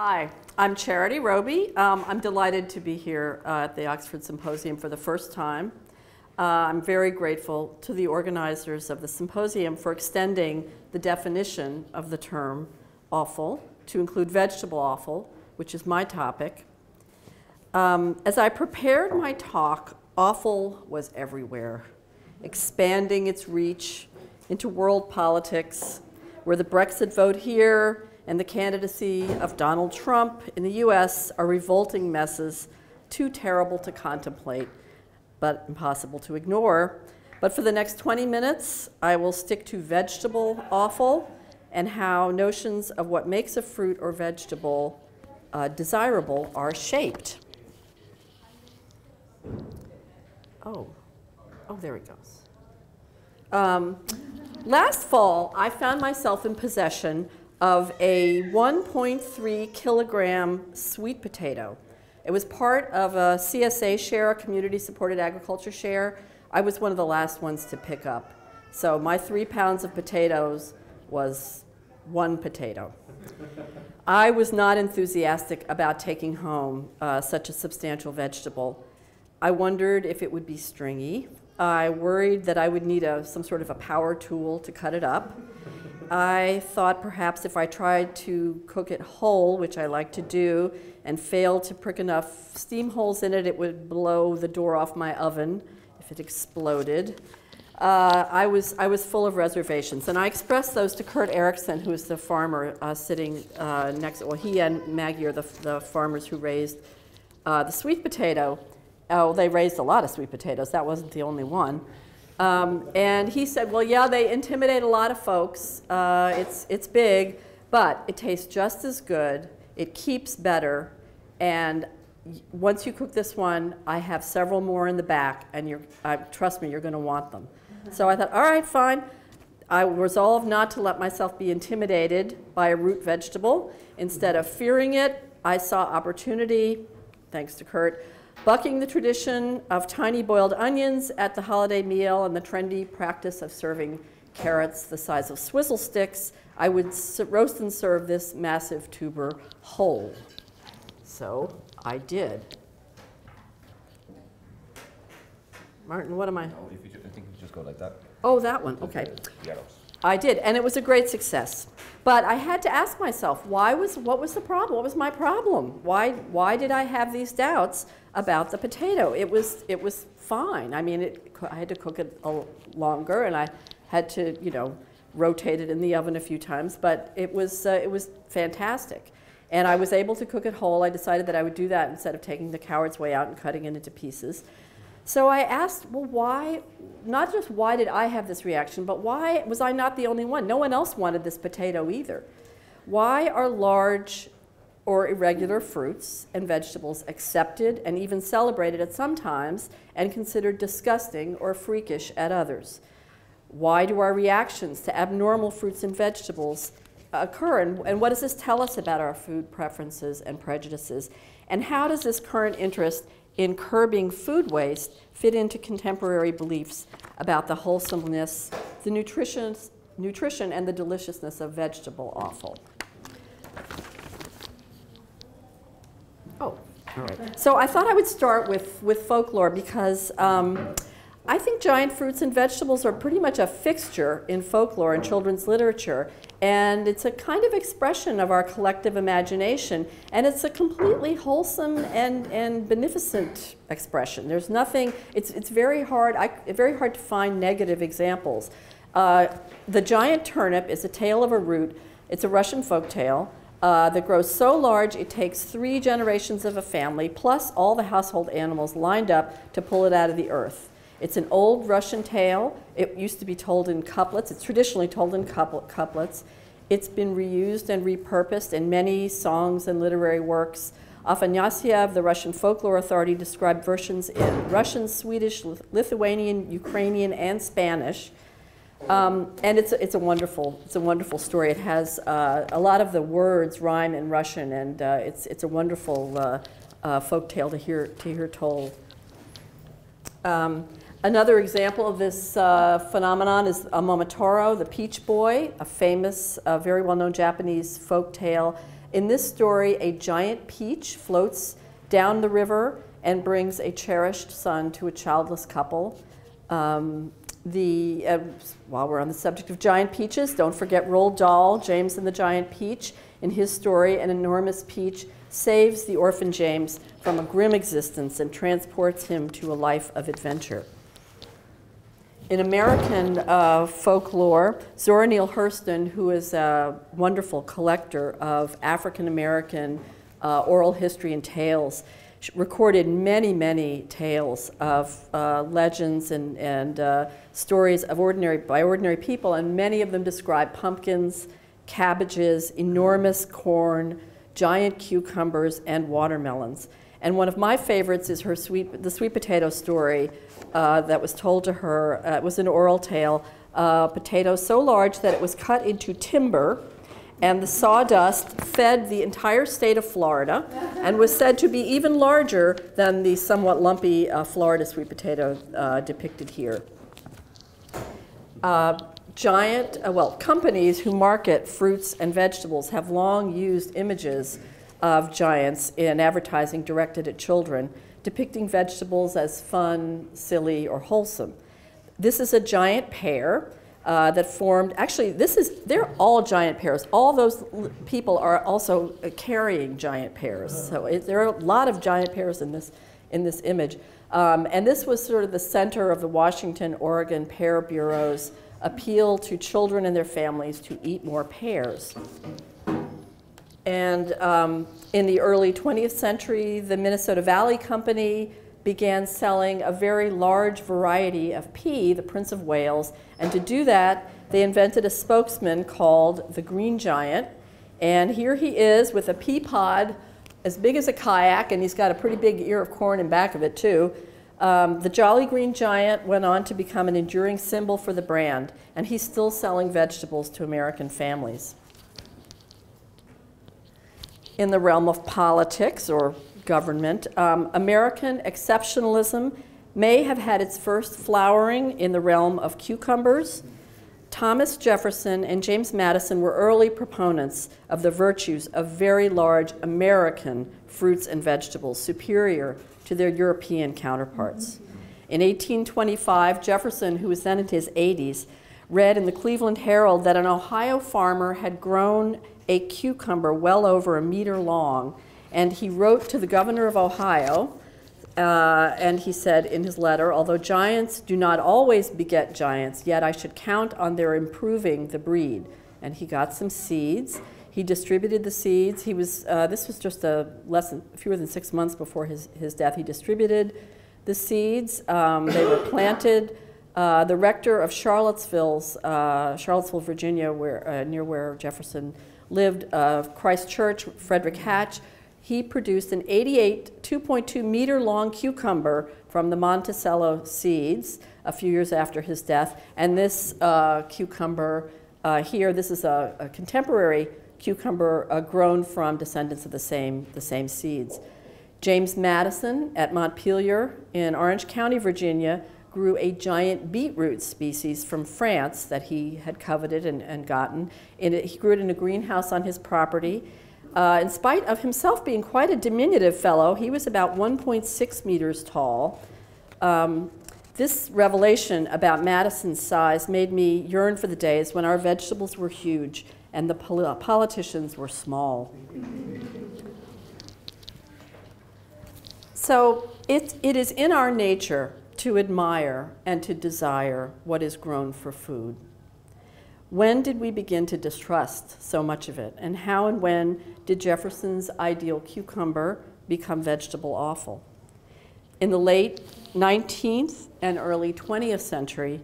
Hi, I'm Charity Robey. Um, I'm delighted to be here uh, at the Oxford Symposium for the first time. Uh, I'm very grateful to the organizers of the symposium for extending the definition of the term offal to include vegetable offal, which is my topic. Um, as I prepared my talk, offal was everywhere, expanding its reach into world politics, where the Brexit vote here and the candidacy of Donald Trump in the US are revolting messes too terrible to contemplate, but impossible to ignore. But for the next 20 minutes, I will stick to vegetable offal and how notions of what makes a fruit or vegetable uh, desirable are shaped. Oh, oh, there it goes. Um, last fall, I found myself in possession of a 1.3 kilogram sweet potato. It was part of a CSA share, a community supported agriculture share. I was one of the last ones to pick up. So my three pounds of potatoes was one potato. I was not enthusiastic about taking home uh, such a substantial vegetable. I wondered if it would be stringy. I worried that I would need a, some sort of a power tool to cut it up. I thought perhaps if I tried to cook it whole, which I like to do, and failed to prick enough steam holes in it, it would blow the door off my oven if it exploded. Uh, I, was, I was full of reservations, and I expressed those to Kurt Erickson, who is the farmer uh, sitting uh, next, well, he and Maggie are the, the farmers who raised uh, the sweet potato. Oh, they raised a lot of sweet potatoes. That wasn't the only one. Um, and he said, well, yeah, they intimidate a lot of folks. Uh, it's, it's big, but it tastes just as good. It keeps better. And once you cook this one, I have several more in the back, and you're, uh, trust me, you're going to want them. So I thought, all right, fine. I resolved not to let myself be intimidated by a root vegetable. Instead of fearing it, I saw opportunity, thanks to Kurt, bucking the tradition of tiny boiled onions at the holiday meal and the trendy practice of serving carrots the size of swizzle sticks, I would roast and serve this massive tuber whole. So I did. Martin, what am I? Oh, if you, I think you just go like that. Oh, that one, okay. I did, and it was a great success. But I had to ask myself, why was, what was the problem? What was my problem? Why, why did I have these doubts about the potato? It was, it was fine. I mean, it, I had to cook it a longer, and I had to, you know, rotate it in the oven a few times, but it was, uh, it was fantastic. And I was able to cook it whole. I decided that I would do that instead of taking the coward's way out and cutting it into pieces. So I asked, well, why, not just why did I have this reaction, but why was I not the only one? No one else wanted this potato either. Why are large or irregular fruits and vegetables accepted and even celebrated at some times and considered disgusting or freakish at others? Why do our reactions to abnormal fruits and vegetables occur? And, and what does this tell us about our food preferences and prejudices? And how does this current interest in curbing food waste fit into contemporary beliefs about the wholesomeness, the nutrition, nutrition and the deliciousness of vegetable offal. Oh, all right. So I thought I would start with, with folklore because um, I think giant fruits and vegetables are pretty much a fixture in folklore and children's literature. And it's a kind of expression of our collective imagination. And it's a completely wholesome and, and beneficent expression. There's nothing, it's, it's very hard, I, very hard to find negative examples. Uh, the giant turnip is a tale of a root. It's a Russian folk tale. Uh, that grows so large it takes three generations of a family plus all the household animals lined up to pull it out of the earth. It's an old Russian tale. It used to be told in couplets. It's traditionally told in couplets. It's been reused and repurposed in many songs and literary works. Afanasyev, the Russian Folklore Authority, described versions in Russian, Swedish, Lithuanian, Ukrainian, and Spanish. Um, and it's, it's, a wonderful, it's a wonderful story. It has uh, a lot of the words rhyme in Russian, and uh, it's, it's a wonderful uh, uh folk tale to hear, to hear told. Um, Another example of this uh, phenomenon is Momotaro, the Peach Boy, a famous, uh, very well-known Japanese folk tale. In this story, a giant peach floats down the river and brings a cherished son to a childless couple. Um, the, uh, while we're on the subject of giant peaches, don't forget Roald Dahl, James and the Giant Peach. In his story, an enormous peach saves the orphan James from a grim existence and transports him to a life of adventure. In American uh, folklore, Zora Neale Hurston, who is a wonderful collector of African American uh, oral history and tales, recorded many, many tales of uh, legends and, and uh, stories of ordinary, by ordinary people, and many of them describe pumpkins, cabbages, enormous corn, giant cucumbers, and watermelons. And one of my favorites is her sweet, the sweet potato story uh, that was told to her. Uh, it was an oral tale. Uh, potato so large that it was cut into timber, and the sawdust fed the entire state of Florida, and was said to be even larger than the somewhat lumpy uh, Florida sweet potato uh, depicted here. Uh, giant, well, companies who market fruits and vegetables have long used images of giants in advertising directed at children, depicting vegetables as fun, silly, or wholesome. This is a giant pear uh, that formed, actually, this is, they're all giant pears. All those people are also carrying giant pears. So it, there are a lot of giant pears in this, in this image. Um, and this was sort of the center of the Washington, Oregon Pear Bureau's appeal to children and their families to eat more pears. And um, in the early 20th century, the Minnesota Valley Company began selling a very large variety of pea, the Prince of Wales. And to do that, they invented a spokesman called the Green Giant. And here he is with a pea pod as big as a kayak, and he's got a pretty big ear of corn in back of it, too. Um, the Jolly Green Giant went on to become an enduring symbol for the brand, and he's still selling vegetables to American families in the realm of politics or government. Um, American exceptionalism may have had its first flowering in the realm of cucumbers. Thomas Jefferson and James Madison were early proponents of the virtues of very large American fruits and vegetables, superior to their European counterparts. In 1825, Jefferson, who was then in his 80s, read in the Cleveland Herald that an Ohio farmer had grown a cucumber well over a meter long. And he wrote to the governor of Ohio, uh, and he said in his letter, although giants do not always beget giants, yet I should count on their improving the breed. And he got some seeds. He distributed the seeds. He was, uh, this was just a less than, fewer than six months before his, his death. He distributed the seeds. Um, they were planted. Uh, the rector of Charlottesville's, uh, Charlottesville, Virginia, where, uh, near where Jefferson lived uh, Christ Church, Frederick Hatch, he produced an 88, 2.2 meter long cucumber from the Monticello seeds a few years after his death. And this uh, cucumber uh, here, this is a, a contemporary cucumber uh, grown from descendants of the same, the same seeds. James Madison at Montpelier in Orange County, Virginia, grew a giant beetroot species from France that he had coveted and, and gotten. It, he grew it in a greenhouse on his property. Uh, in spite of himself being quite a diminutive fellow, he was about 1.6 meters tall. Um, this revelation about Madison's size made me yearn for the days when our vegetables were huge and the pol politicians were small. So it, it is in our nature to admire and to desire what is grown for food. When did we begin to distrust so much of it? And how and when did Jefferson's ideal cucumber become vegetable offal? In the late 19th and early 20th century,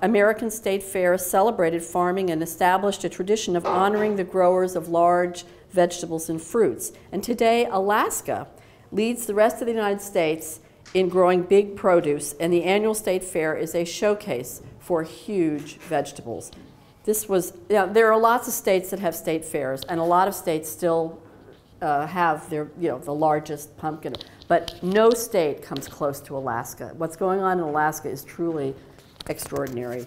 American state fairs celebrated farming and established a tradition of honoring the growers of large vegetables and fruits. And today, Alaska leads the rest of the United States in growing big produce, and the annual state fair is a showcase for huge vegetables. This was, you know, there are lots of states that have state fairs, and a lot of states still uh, have their, you know, the largest pumpkin, but no state comes close to Alaska. What's going on in Alaska is truly extraordinary.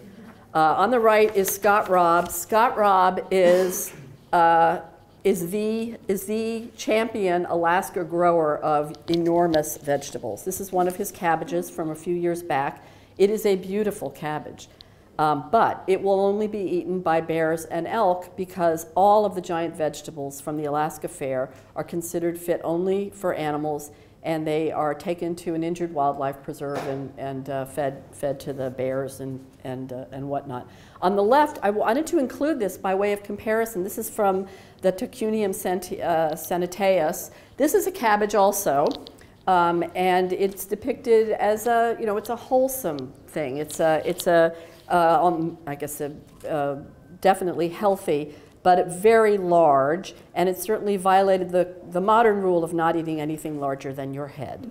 Uh, on the right is Scott Robb. Scott Robb is uh, is the, is the champion Alaska grower of enormous vegetables. This is one of his cabbages from a few years back. It is a beautiful cabbage. Um, but it will only be eaten by bears and elk because all of the giant vegetables from the Alaska Fair are considered fit only for animals and they are taken to an injured wildlife preserve and, and uh, fed, fed to the bears and, and, uh, and whatnot. On the left, I wanted to include this by way of comparison. This is from the Tacuinum uh, This is a cabbage also, um, and it's depicted as a, you know, it's a wholesome thing. It's a, it's a uh, um, I guess, a, uh, definitely healthy but very large, and it certainly violated the, the modern rule of not eating anything larger than your head.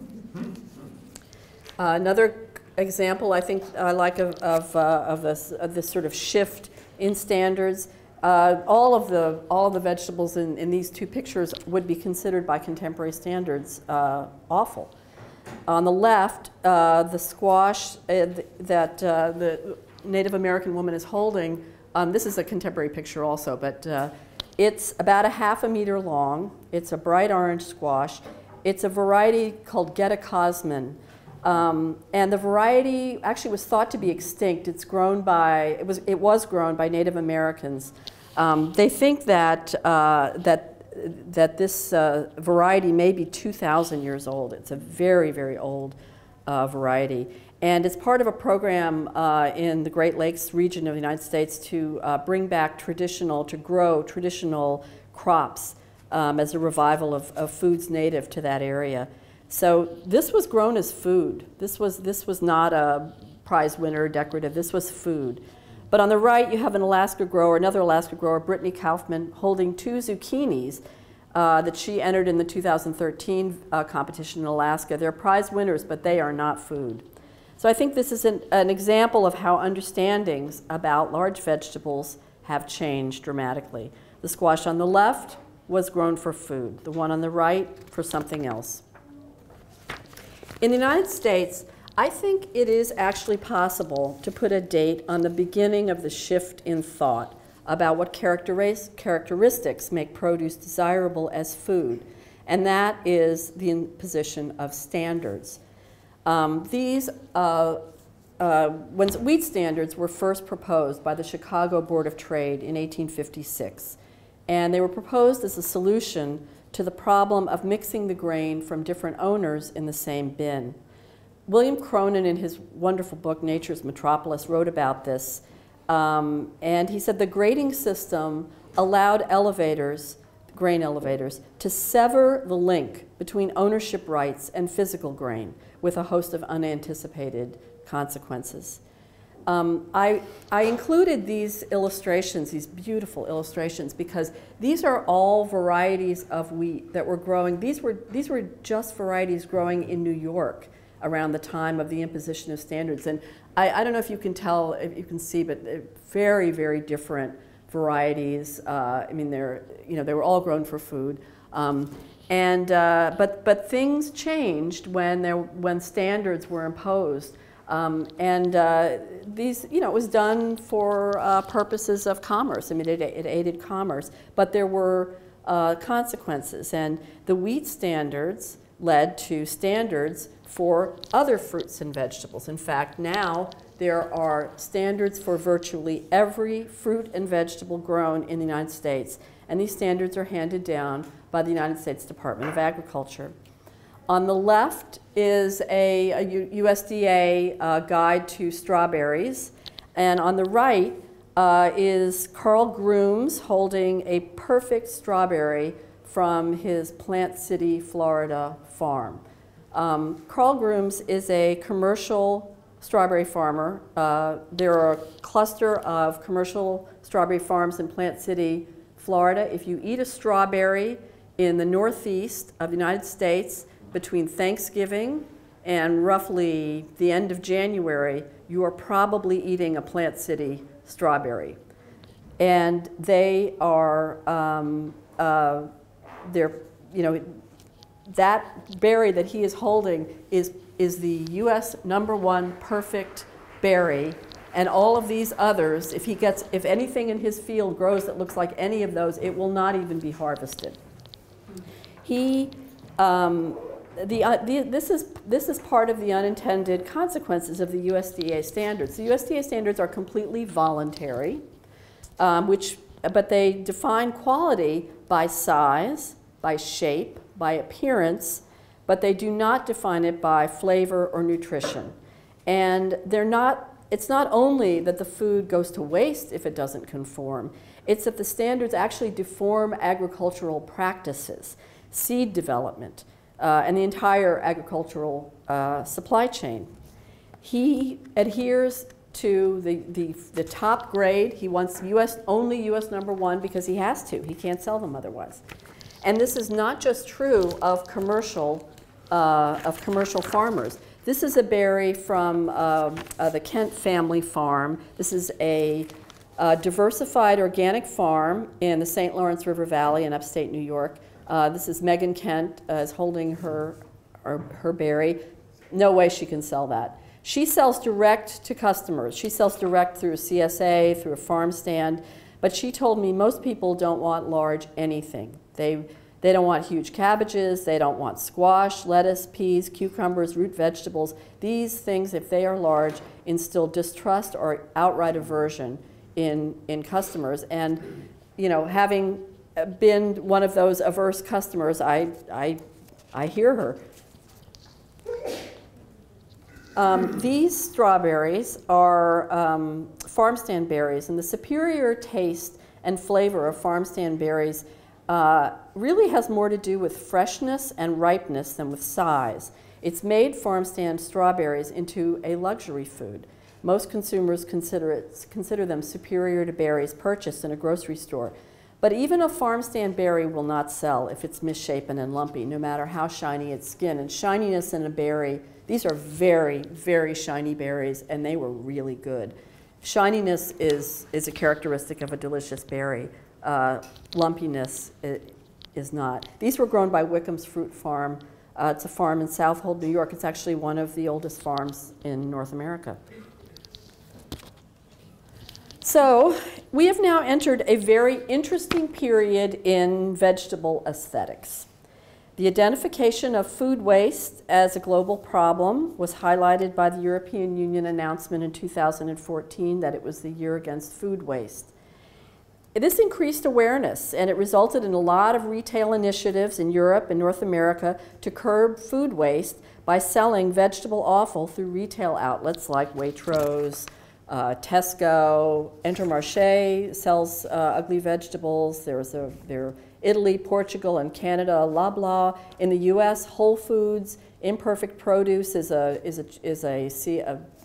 Uh, another example I think I like of, of, uh, of, this, of this sort of shift in standards, uh, all, of the, all of the vegetables in, in these two pictures would be considered by contemporary standards uh, awful. On the left, uh, the squash uh, that the Native American woman is holding um, this is a contemporary picture also, but uh, it's about a half a meter long. It's a bright orange squash. It's a variety called Gete-okosomin. Um, and the variety actually was thought to be extinct. It's grown by, it was, it was grown by Native Americans. Um, they think that, uh, that, that this uh, variety may be 2,000 years old. It's a very, very old uh, variety. And it's part of a program uh, in the Great Lakes region of the United States to uh, bring back traditional, to grow traditional crops um, as a revival of, of, foods native to that area. So this was grown as food. This was, this was not a prize winner decorative, this was food. But on the right, you have an Alaska grower, another Alaska grower, Brittany Kaufman, holding two zucchinis uh, that she entered in the 2013 uh, competition in Alaska. They're prize winners, but they are not food. So I think this is an, an example of how understandings about large vegetables have changed dramatically. The squash on the left was grown for food, the one on the right for something else. In the United States, I think it is actually possible to put a date on the beginning of the shift in thought about what characteristics make produce desirable as food, and that is the imposition of standards. Um, these, uh, uh, wheat standards were first proposed by the Chicago Board of Trade in 1856, and they were proposed as a solution to the problem of mixing the grain from different owners in the same bin. William Cronon, in his wonderful book, Nature's Metropolis, wrote about this. Um, and he said the grading system allowed elevators, grain elevators, to sever the link between ownership rights and physical grain, with a host of unanticipated consequences. Um, I, I, included these illustrations, these beautiful illustrations, because these are all varieties of wheat that were growing. These were, these were just varieties growing in New York around the time of the imposition of standards. And I, I don't know if you can tell, if you can see, but very, very different varieties. Uh, I mean, they're, you know, they were all grown for food. Um, and, uh, but, but things changed when, there, when standards were imposed. Um, and uh, these, you know, it was done for uh, purposes of commerce. I mean, it, it aided commerce. But there were uh, consequences. And the wheat standards led to standards for other fruits and vegetables. In fact, now there are standards for virtually every fruit and vegetable grown in the United States. And these standards are handed down by the United States Department of Agriculture. On the left is a, a USDA uh, guide to strawberries, and on the right uh, is Carl Grooms holding a perfect strawberry from his Plant City, Florida farm. Um, Carl Grooms is a commercial strawberry farmer. Uh, there are a cluster of commercial strawberry farms in Plant City, Florida. If you eat a strawberry, in the northeast of the United States between Thanksgiving and roughly the end of January, you are probably eating a Plant City strawberry. And they are, um, uh, they're, you know, that berry that he is holding is, is the US number one perfect berry And all of these others, if he gets, if anything in his field grows that looks like any of those, it will not even be harvested. He, um, the, uh, the, this, is, this is part of the unintended consequences of the USDA standards. The USDA standards are completely voluntary, um, which, but they define quality by size, by shape, by appearance, but they do not define it by flavor or nutrition. And they're not, it's not only that the food goes to waste if it doesn't conform, it's that the standards actually deform agricultural practices, seed development, uh, and the entire agricultural uh, supply chain. He adheres to the, the, the top grade. He wants US, only US number one because he has to. He can't sell them otherwise. And this is not just true of commercial, uh, of commercial farmers. This is a berry from um, uh, the Kent family farm. This is a uh, diversified organic farm in the St. Lawrence River Valley in upstate New York. Uh, this is Megan Kent uh, is holding her, her, her berry. No way she can sell that. She sells direct to customers. She sells direct through a CSA, through a farm stand. But she told me most people don't want large anything. They, they don't want huge cabbages. They don't want squash, lettuce, peas, cucumbers, root vegetables. These things, if they are large, instill distrust or outright aversion in, in customers. And, you know, having been one of those averse customers, I, I, I hear her. Um, these strawberries are um, farm stand berries, and the superior taste and flavor of farm stand berries uh, really has more to do with freshness and ripeness than with size. It's made farm stand strawberries into a luxury food. Most consumers consider, it, consider them superior to berries purchased in a grocery store. But even a farm stand berry will not sell if it's misshapen and lumpy, no matter how shiny its skin. And shininess in a berry, these are very, very shiny berries, and they were really good. Shininess is, is a characteristic of a delicious berry. Uh, lumpiness is not. These were grown by Wickham's Fruit Farm. Uh, it's a farm in Southold, New York. It's actually one of the oldest farms in North America. So we have now entered a very interesting period in vegetable aesthetics. The identification of food waste as a global problem was highlighted by the European Union announcement in 2014 that it was the year against food waste. This increased awareness and it resulted in a lot of retail initiatives in Europe and North America to curb food waste by selling vegetable offal through retail outlets like Waitrose, uh, Tesco, Intermarché sells uh, ugly vegetables. There's a, there Italy, Portugal, and Canada, Loblaw. In the U.S., Whole Foods, Imperfect Produce is a is a is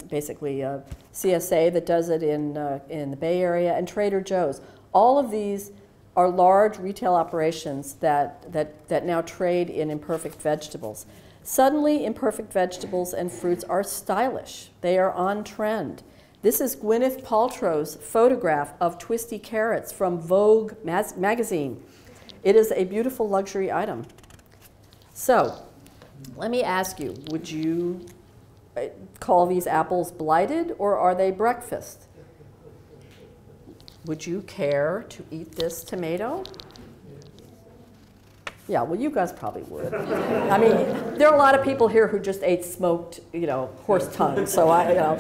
basically a CSA that does it in uh, in the Bay Area, and Trader Joe's. All of these are large retail operations that that that now trade in imperfect vegetables. Suddenly, imperfect vegetables and fruits are stylish. They are on trend. This is Gwyneth Paltrow's photograph of twisty carrots from Vogue magazine. It is a beautiful luxury item. So, let me ask you, would you uh, call these apples blighted or are they breakfast? Would you care to eat this tomato? Yeah, well, you guys probably would. I mean, there are a lot of people here who just ate smoked, you know, horse tongue. So I, you know,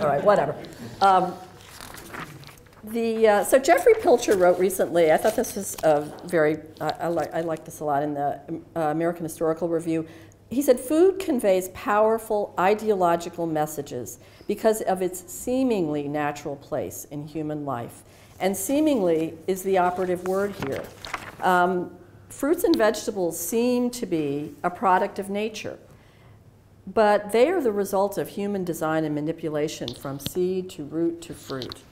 all right, whatever. Um, the, uh, so Jeffrey Pilcher wrote recently, I thought this was very, I, I, like, I like this a lot in the uh, American Historical Review. He said, food conveys powerful ideological messages because of its seemingly natural place in human life. And seemingly is the operative word here. Um, fruits and vegetables seem to be a product of nature, but they are the result of human design and manipulation from seed to root to fruit.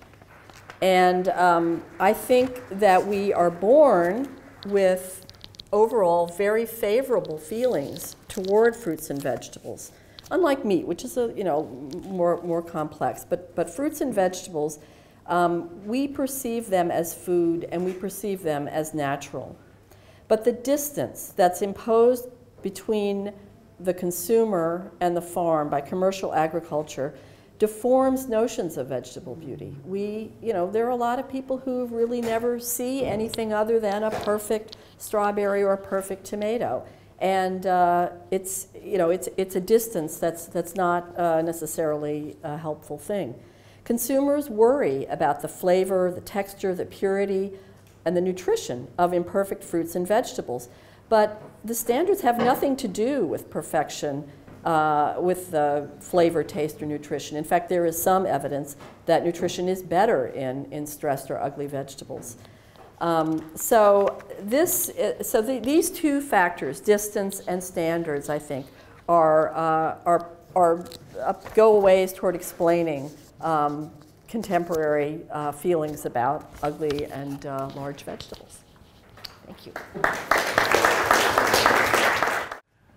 And um, I think that we are born with overall very favorable feelings toward fruits and vegetables. Unlike meat, which is a, you know, more, more complex, but, but fruits and vegetables, um, we perceive them as food and we perceive them as natural. But the distance that's imposed between the consumer and the farm by commercial agriculture deforms notions of vegetable beauty. We, you know, there are a lot of people who really never see anything other than a perfect strawberry or a perfect tomato. And uh, it's, you know, it's, it's a distance that's, that's not uh, necessarily a helpful thing. Consumers worry about the flavor, the texture, the purity, and the nutrition of imperfect fruits and vegetables. But the standards have nothing to do with perfection uh, with the flavor, taste, or nutrition. In fact, there is some evidence that nutrition is better in, in stressed or ugly vegetables. Um, so this, uh, so the, these two factors, distance and standards, I think, are, uh, are, are uh, go ways toward explaining um, contemporary uh, feelings about ugly and uh, large vegetables. Thank you.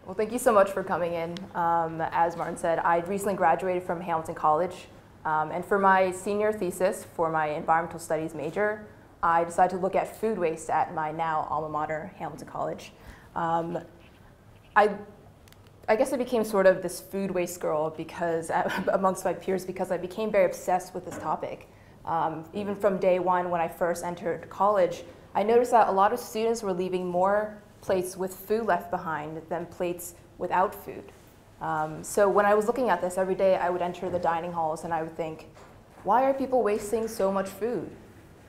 Well, thank you so much for coming in. Um, as Martin said, I recently graduated from Hamilton College. Um, and for my senior thesis for my environmental studies major, I decided to look at food waste at my now alma mater, Hamilton College. Um, I, I guess I became sort of this food waste girl because, amongst my peers, because I became very obsessed with this topic. Um, even from day one when I first entered college, I noticed that a lot of students were leaving more plates with food left behind than plates without food. Um, so when I was looking at this every day, I would enter the dining halls and I would think, why are people wasting so much food?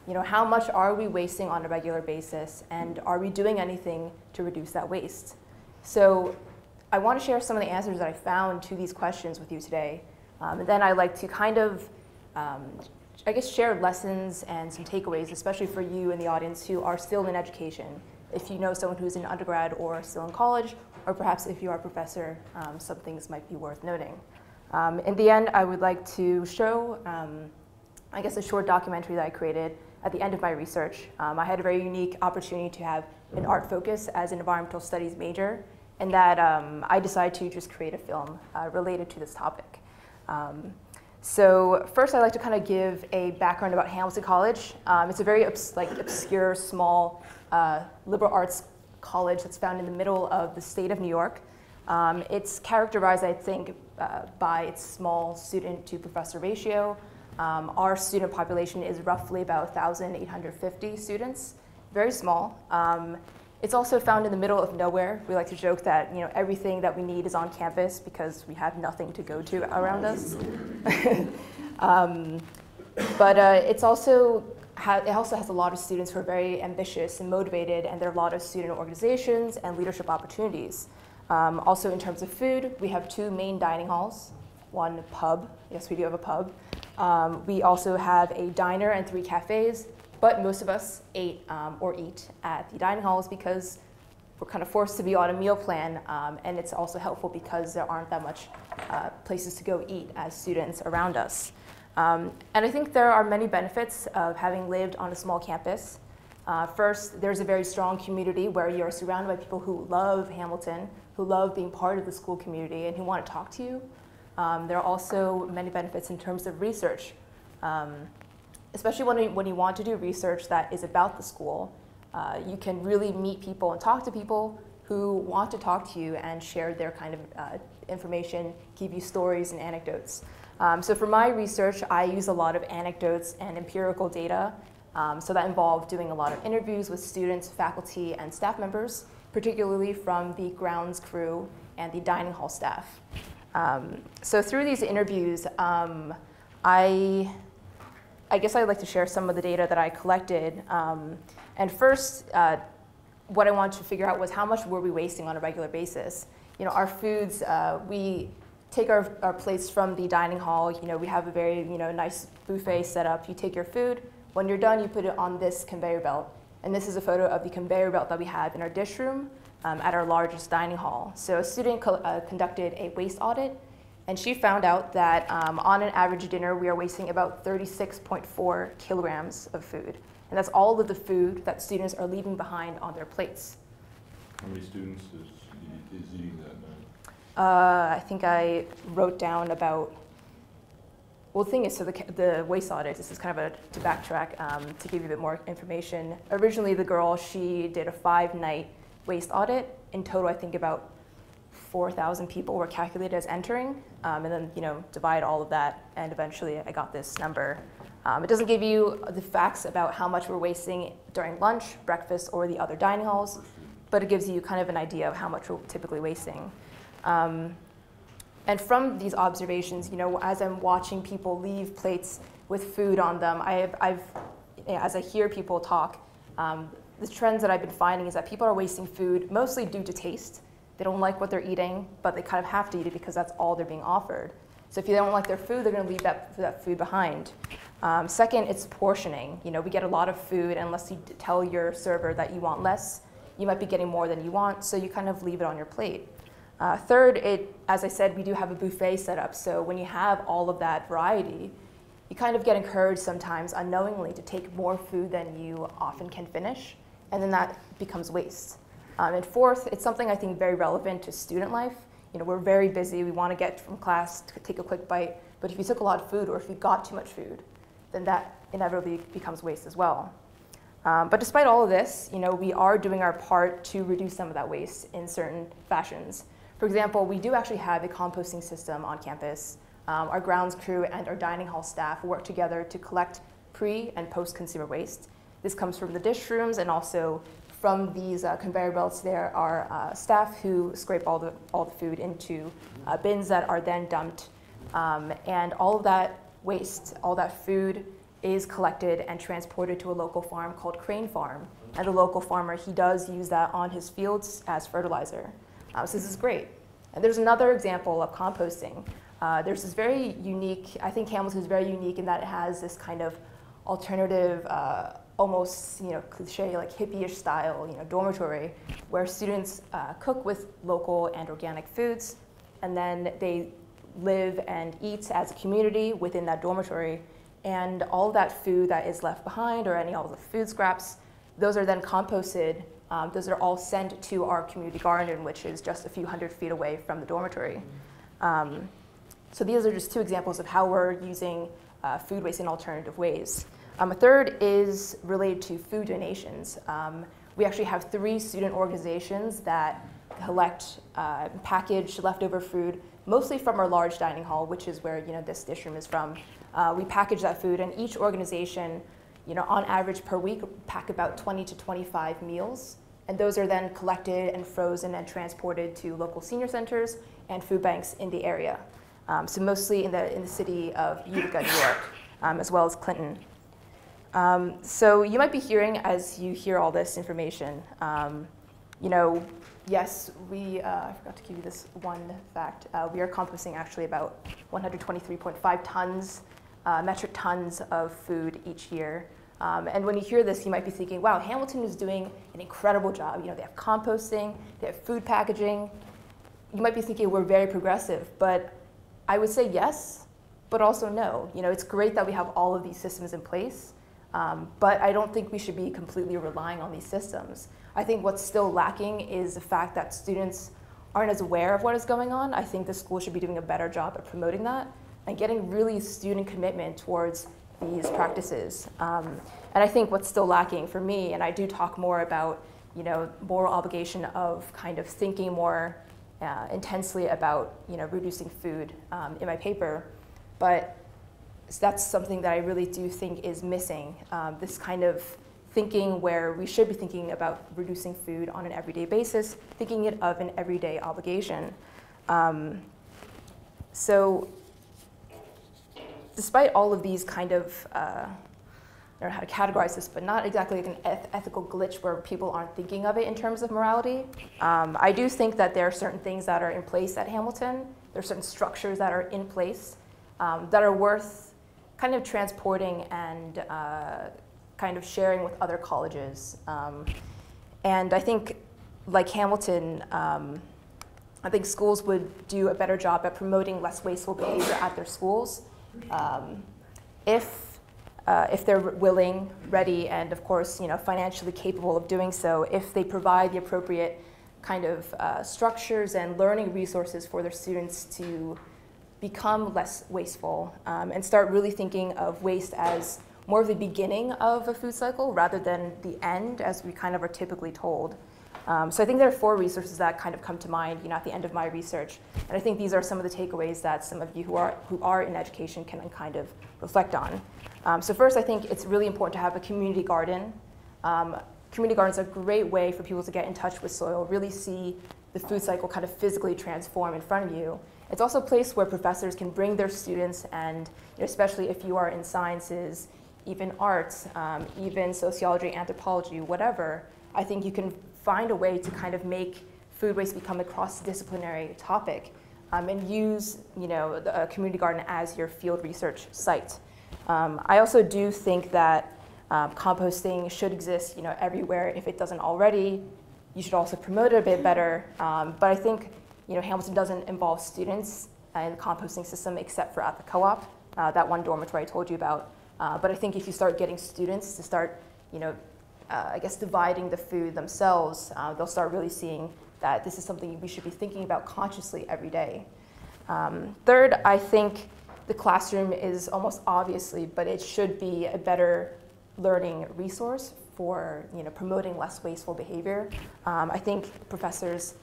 You know, how much are we wasting on a regular basis and are we doing anything to reduce that waste? So I want to share some of the answers that I found to these questions with you today. Um, and then I'd like to kind of, um, I guess, share lessons and some takeaways, especially for you in the audience who are still in education if you know someone who's in undergrad or still in college, or perhaps if you are a professor, um, some things might be worth noting. Um, in the end, I would like to show, um, I guess, a short documentary that I created at the end of my research. Um, I had a very unique opportunity to have an art focus as an environmental studies major, and that um, I decided to just create a film uh, related to this topic. Um, so first, I'd like to kind of give a background about Hamilton College. it's a very obs like obscure, small uh, liberal arts college that's found in the middle of the state of New York. Um, it's characterized, I think, uh, by its small student to professor ratio. Um, our student population is roughly about 1,850 students, very small. It's also found in the middle of nowhere. We like to joke that you know everything that we need is on campus because we have nothing to go to around us. um, but uh, it's also it also has a lot of students who are very ambitious and motivated, and there are a lot of student organizations and leadership opportunities. Um, also, in terms of food, we have two main dining halls, one pub. Yes, we do have a pub. Um, we also have a diner and three cafes, but most of us ate um, or eat at the dining halls because we're kind of forced to be on a meal plan, um, and it's also helpful because there aren't that much uh, places to go eat as students around us. Um, and I think there are many benefits of having lived on a small campus. Uh, first, there's a very strong community where you're surrounded by people who love Hamilton, who love being part of the school community, and who want to talk to you. Um, there are also many benefits in terms of research, um, especially when you, when you want to do research that is about the school. Uh, you can really meet people and talk to people who want to talk to you and share their kind of uh, information, give you stories and anecdotes. Um, so for my research, I use a lot of anecdotes and empirical data. Um, so that involved doing a lot of interviews with students, faculty, and staff members, particularly from the grounds crew and the dining hall staff. Um, so through these interviews, um, I, I guess I'd like to share some of the data that I collected. Um, and first, uh, what I wanted to figure out was how much were we wasting on a regular basis. You know, our foods, uh, we take our, our plates from the dining hall. You know, we have a very you know nice buffet set up. You take your food. When you're done, you put it on this conveyor belt. And this is a photo of the conveyor belt that we have in our dish room um, at our largest dining hall. So a student co uh, conducted a waste audit, and she found out that um, on an average dinner, we are wasting about 36.4 kilograms of food. And that's all of the food that students are leaving behind on their plates. How many students is, is eating that? Uh, I think I wrote down about, well, the thing is, so the, the waste audit, this is kind of a, to backtrack um, to give you a bit more information. Originally, the girl, she did a five night waste audit. In total, I think about 4,000 people were calculated as entering, um, and then you know divide all of that, and eventually I got this number. Um, it doesn't give you the facts about how much we're wasting during lunch, breakfast, or the other dining halls, but it gives you kind of an idea of how much we're typically wasting. Um, and from these observations, you know, as I'm watching people leave plates with food on them, I've, I've as I hear people talk, um, the trends that I've been finding is that people are wasting food mostly due to taste. They don't like what they're eating, but they kind of have to eat it because that's all they're being offered. So if you don't like their food, they're going to leave that, that food behind. Um, second, it's portioning. You know, we get a lot of food, unless you tell your server that you want less, you might be getting more than you want, so you kind of leave it on your plate. Uh, third, it, as I said, we do have a buffet set up, so when you have all of that variety, you kind of get encouraged sometimes unknowingly to take more food than you often can finish, and then that becomes waste. Um, and fourth, it's something I think very relevant to student life. You know, we're very busy, we want to get from class to take a quick bite, but if you took a lot of food or if you got too much food, then that inevitably becomes waste as well. Um, but despite all of this, you know, we are doing our part to reduce some of that waste in certain fashions. For example, we do actually have a composting system on campus. Um, our grounds crew and our dining hall staff work together to collect pre and post consumer waste. This comes from the dish rooms and also from these uh, conveyor belts there are uh, staff who scrape all the, all the food into uh, bins that are then dumped. Um, and all of that waste, all that food is collected and transported to a local farm called Crane Farm. And the local farmer, he does use that on his fields as fertilizer. Uh, so this is great. And there's another example of composting. Uh, there's this very unique, I think Hamilton is very unique in that it has this kind of alternative, uh, almost you know cliche like hippie-ish style, you know dormitory, where students uh, cook with local and organic foods, and then they live and eat as a community within that dormitory. And all that food that is left behind, or any all the food scraps, those are then composted um, those are all sent to our community garden, which is just a few hundred feet away from the dormitory. Um, so these are just two examples of how we're using uh, food waste in alternative ways. Um, a third is related to food donations. Um, we actually have three student organizations that collect uh, packaged leftover food, mostly from our large dining hall, which is where you know this dish room is from. Uh, we package that food, and each organization you know, on average per week, pack about 20 to 25 meals. And those are then collected and frozen and transported to local senior centers and food banks in the area. Um, so mostly in the, in the city of Utica, New York, um, as well as Clinton. Um, so you might be hearing as you hear all this information, um, you know, yes, we, uh, I forgot to give you this one fact. Uh, we are composting actually about 123.5 tons uh, metric tons of food each year. Um, and when you hear this, you might be thinking, wow, Hamilton is doing an incredible job. You know, they have composting, they have food packaging. You might be thinking we're very progressive, but I would say yes, but also no. You know, it's great that we have all of these systems in place, um, but I don't think we should be completely relying on these systems. I think what's still lacking is the fact that students aren't as aware of what is going on. I think the school should be doing a better job at promoting that and getting really student commitment towards these practices. Um, and I think what's still lacking for me, and I do talk more about, you know, moral obligation of kind of thinking more uh, intensely about, you know, reducing food um, in my paper, but that's something that I really do think is missing. Um, this kind of thinking where we should be thinking about reducing food on an everyday basis, thinking it of an everyday obligation. Um, so despite all of these kind of, uh, I don't know how to categorize this, but not exactly like an eth ethical glitch where people aren't thinking of it in terms of morality. Um, I do think that there are certain things that are in place at Hamilton. There are certain structures that are in place um, that are worth kind of transporting and uh, kind of sharing with other colleges. Um, and I think, like Hamilton, um, I think schools would do a better job at promoting less wasteful behavior at their schools um, if, uh, if they're willing, ready, and of course, you know, financially capable of doing so, if they provide the appropriate kind of uh, structures and learning resources for their students to become less wasteful um, and start really thinking of waste as more of the beginning of a food cycle rather than the end as we kind of are typically told. Um, so I think there are four resources that kind of come to mind, you know, at the end of my research, and I think these are some of the takeaways that some of you who are who are in education can kind of reflect on. Um, so first, I think it's really important to have a community garden. Um, community gardens are a great way for people to get in touch with soil, really see the food cycle kind of physically transform in front of you. It's also a place where professors can bring their students, and you know, especially if you are in sciences, even arts, um, even sociology, anthropology, whatever, I think you can find a way to kind of make food waste become a cross-disciplinary topic um, and use you know, the community garden as your field research site. Um, I also do think that um, composting should exist you know, everywhere if it doesn't already. You should also promote it a bit better. Um, but I think you know, Hamilton doesn't involve students in the composting system except for at the co-op, uh, that one dormitory I told you about. Uh, but I think if you start getting students to start, you know, uh, I guess dividing the food themselves, uh, they'll start really seeing that this is something we should be thinking about consciously every day. Um, third, I think the classroom is almost obviously, but it should be a better learning resource for you know, promoting less wasteful behavior. Um, I think professors,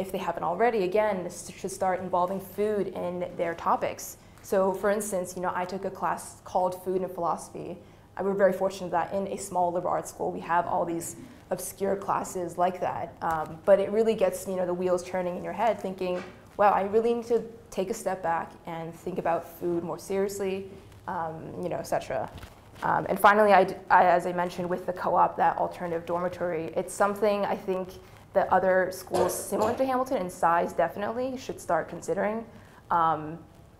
if they haven't already, again, should start involving food in their topics. So for instance, you know, I took a class called Food and Philosophy. I was very fortunate that in a small liberal arts school, we have all these obscure classes like that. Um, but it really gets you know, the wheels turning in your head thinking, wow, I really need to take a step back and think about food more seriously, um, you know, et cetera. Um, and finally, I, I, as I mentioned with the co-op, that alternative dormitory, it's something I think that other schools similar to Hamilton in size definitely should start considering. Um,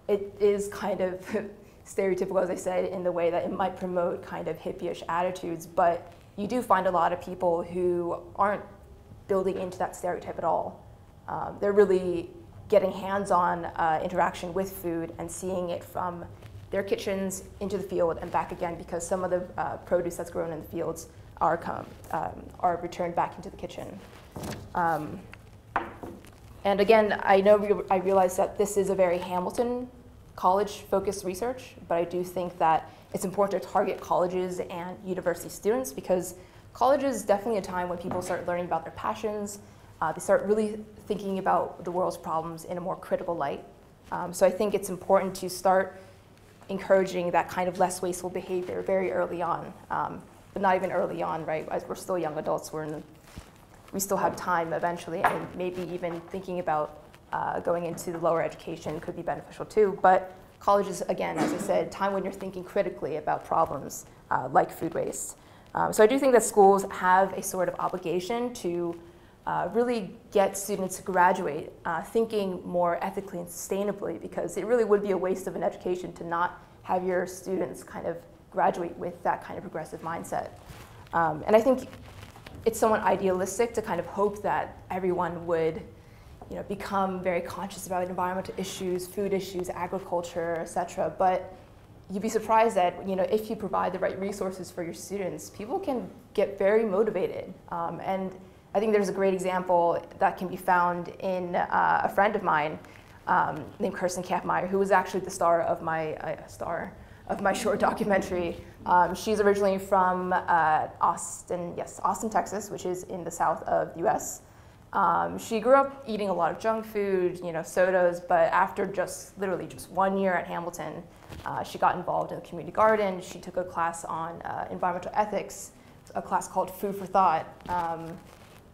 it is kind of stereotypical, as I said, in the way that it might promote kind of hippie-ish attitudes, but you do find a lot of people who aren't building into that stereotype at all. Um, they're really getting hands-on uh, interaction with food and seeing it from their kitchens into the field and back again because some of the uh, produce that's grown in the fields are, come, um, are returned back into the kitchen. Um, and again, I know re I realize that this is a very Hamilton college focused research, but I do think that it's important to target colleges and university students because college is definitely a time when people start learning about their passions. Uh, they start really thinking about the world's problems in a more critical light. Um, so I think it's important to start encouraging that kind of less wasteful behavior very early on. Um, but not even early on, right? As we're still young adults, we're in, we still have time eventually, and maybe even thinking about uh, going into the lower education could be beneficial too. But college is, again, as I said, time when you're thinking critically about problems uh, like food waste. Um, so I do think that schools have a sort of obligation to uh, really get students to graduate uh, thinking more ethically and sustainably because it really would be a waste of an education to not have your students kind of graduate with that kind of progressive mindset. Um, and I think it's somewhat idealistic to kind of hope that everyone would you know, become very conscious about environmental issues, food issues, agriculture, et cetera. But you'd be surprised that you know, if you provide the right resources for your students, people can get very motivated. Um, and I think there's a great example that can be found in uh, a friend of mine um, named Kirsten Kampmeyer, who was actually the star of my uh, star of my short documentary. Um, she's originally from uh, Austin, yes, Austin, Texas, which is in the south of the U.S. Um, she grew up eating a lot of junk food, you know, sodas, but after just literally just one year at Hamilton, uh, she got involved in the community garden. She took a class on uh, environmental ethics, a class called Food for Thought. Um,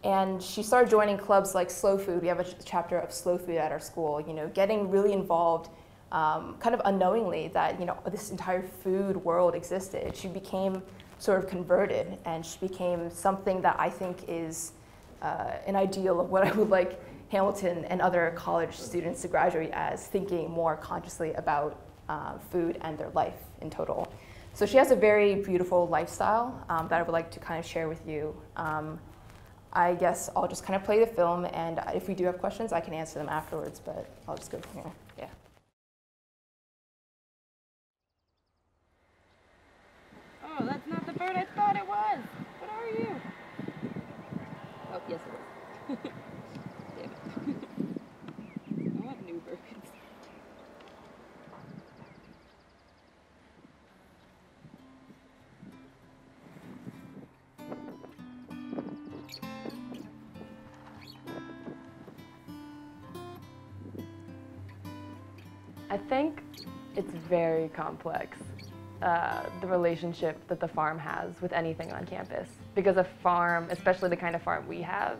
and she started joining clubs like Slow Food. We have a chapter of Slow Food at our school, you know, getting really involved um, kind of unknowingly that, you know, this entire food world existed. She became sort of converted and she became something that I think is uh, an ideal of what I would like Hamilton and other college students to graduate as, thinking more consciously about uh, food and their life in total. So she has a very beautiful lifestyle um, that I would like to kind of share with you. Um, I guess I'll just kind of play the film, and if we do have questions, I can answer them afterwards, but I'll just go from here. Oh, that's not the bird I thought it was. What are you? Oh, yes it was. Damn it. I want new birds. I think it's very complex uh, the relationship that the farm has with anything on campus. Because a farm, especially the kind of farm we have,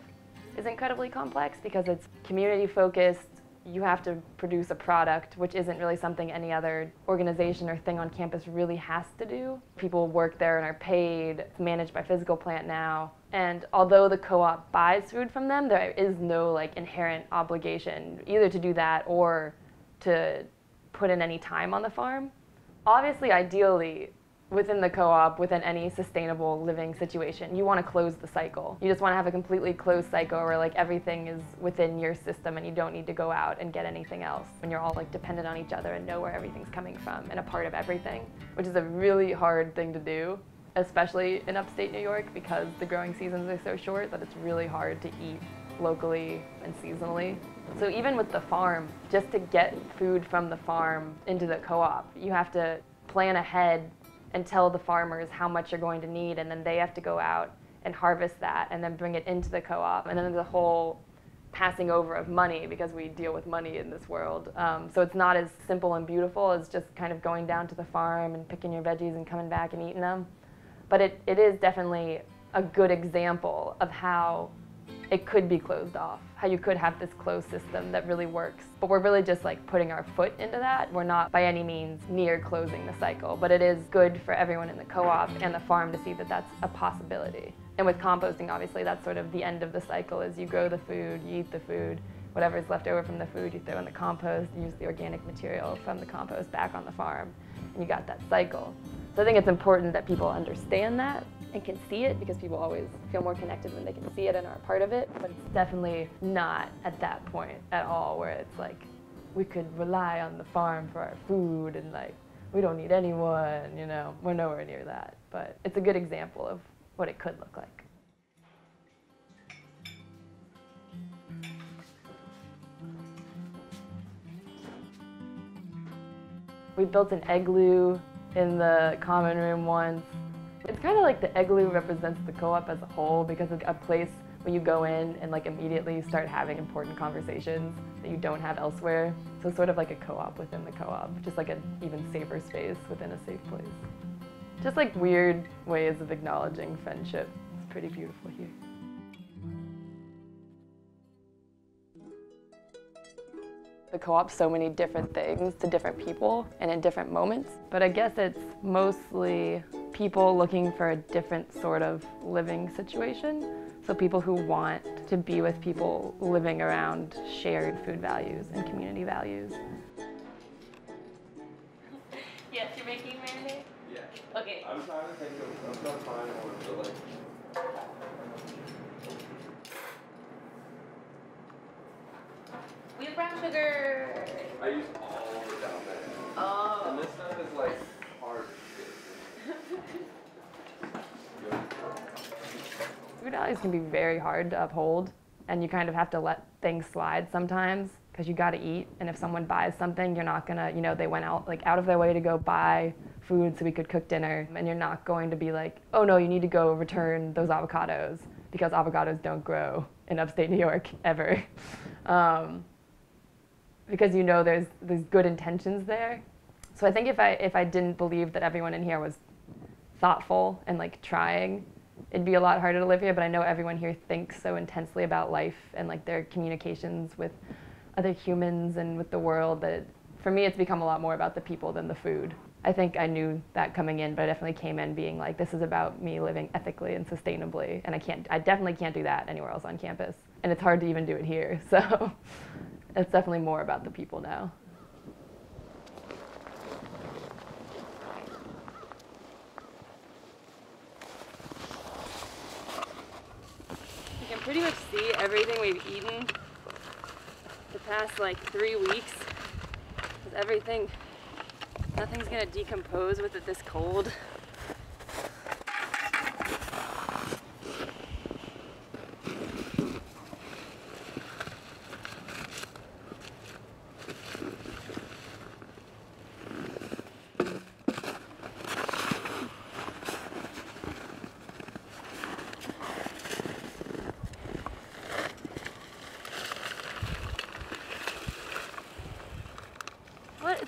is incredibly complex because it's community focused. You have to produce a product, which isn't really something any other organization or thing on campus really has to do. People work there and are paid, managed by physical plant now. And although the co-op buys food from them, there is no like inherent obligation either to do that or to put in any time on the farm. Obviously, ideally, within the co-op, within any sustainable living situation, you want to close the cycle. You just want to have a completely closed cycle where like everything is within your system and you don't need to go out and get anything else. When you're all like dependent on each other and know where everything's coming from and a part of everything, which is a really hard thing to do, especially in upstate New York because the growing seasons are so short that it's really hard to eat locally and seasonally. So even with the farm, just to get food from the farm into the co-op, you have to plan ahead and tell the farmers how much you're going to need and then they have to go out and harvest that and then bring it into the co-op and then there's the whole passing over of money because we deal with money in this world. Um, so it's not as simple and beautiful as just kind of going down to the farm and picking your veggies and coming back and eating them. But it, it is definitely a good example of how it could be closed off, how you could have this closed system that really works. But we're really just like putting our foot into that. We're not by any means near closing the cycle, but it is good for everyone in the co-op and the farm to see that that's a possibility. And with composting, obviously, that's sort of the end of the cycle is you grow the food, you eat the food, whatever's left over from the food you throw in the compost, use the organic material from the compost back on the farm, and you got that cycle. So I think it's important that people understand that and can see it because people always feel more connected when they can see it and are a part of it. But it's definitely not at that point at all where it's like we could rely on the farm for our food and like we don't need anyone, you know. We're nowhere near that. But it's a good example of what it could look like. We built an igloo in the common room once. It's kind of like the igloo represents the co-op as a whole because it's a place where you go in and like immediately start having important conversations that you don't have elsewhere. So sort of like a co-op within the co-op, just like an even safer space within a safe place. Just like weird ways of acknowledging friendship. It's pretty beautiful here. The co-op's so many different things to different people and in different moments. But I guess it's mostly people looking for a different sort of living situation. So people who want to be with people living around shared food values and community values. Yes, you're making marinade? Yeah. Okay. I'm trying to think of, I'm trying to find one to like. We have brown sugar. I use all the down there. Oh. And Oh. this stuff is like hard Food allergies can be very hard to uphold, and you kind of have to let things slide sometimes because you got to eat. And if someone buys something, you're not gonna, you know, they went out like out of their way to go buy food so we could cook dinner, and you're not going to be like, oh no, you need to go return those avocados because avocados don't grow in upstate New York ever. Um, because you know there's there's good intentions there. So I think if I if I didn't believe that everyone in here was thoughtful and like trying, it'd be a lot harder to live here. But I know everyone here thinks so intensely about life and like their communications with other humans and with the world that for me it's become a lot more about the people than the food. I think I knew that coming in, but I definitely came in being like, this is about me living ethically and sustainably, and I can't, I definitely can't do that anywhere else on campus, and it's hard to even do it here. So it's definitely more about the people now. Pretty much see everything we've eaten the past like three weeks. Because everything, nothing's gonna decompose with it this cold.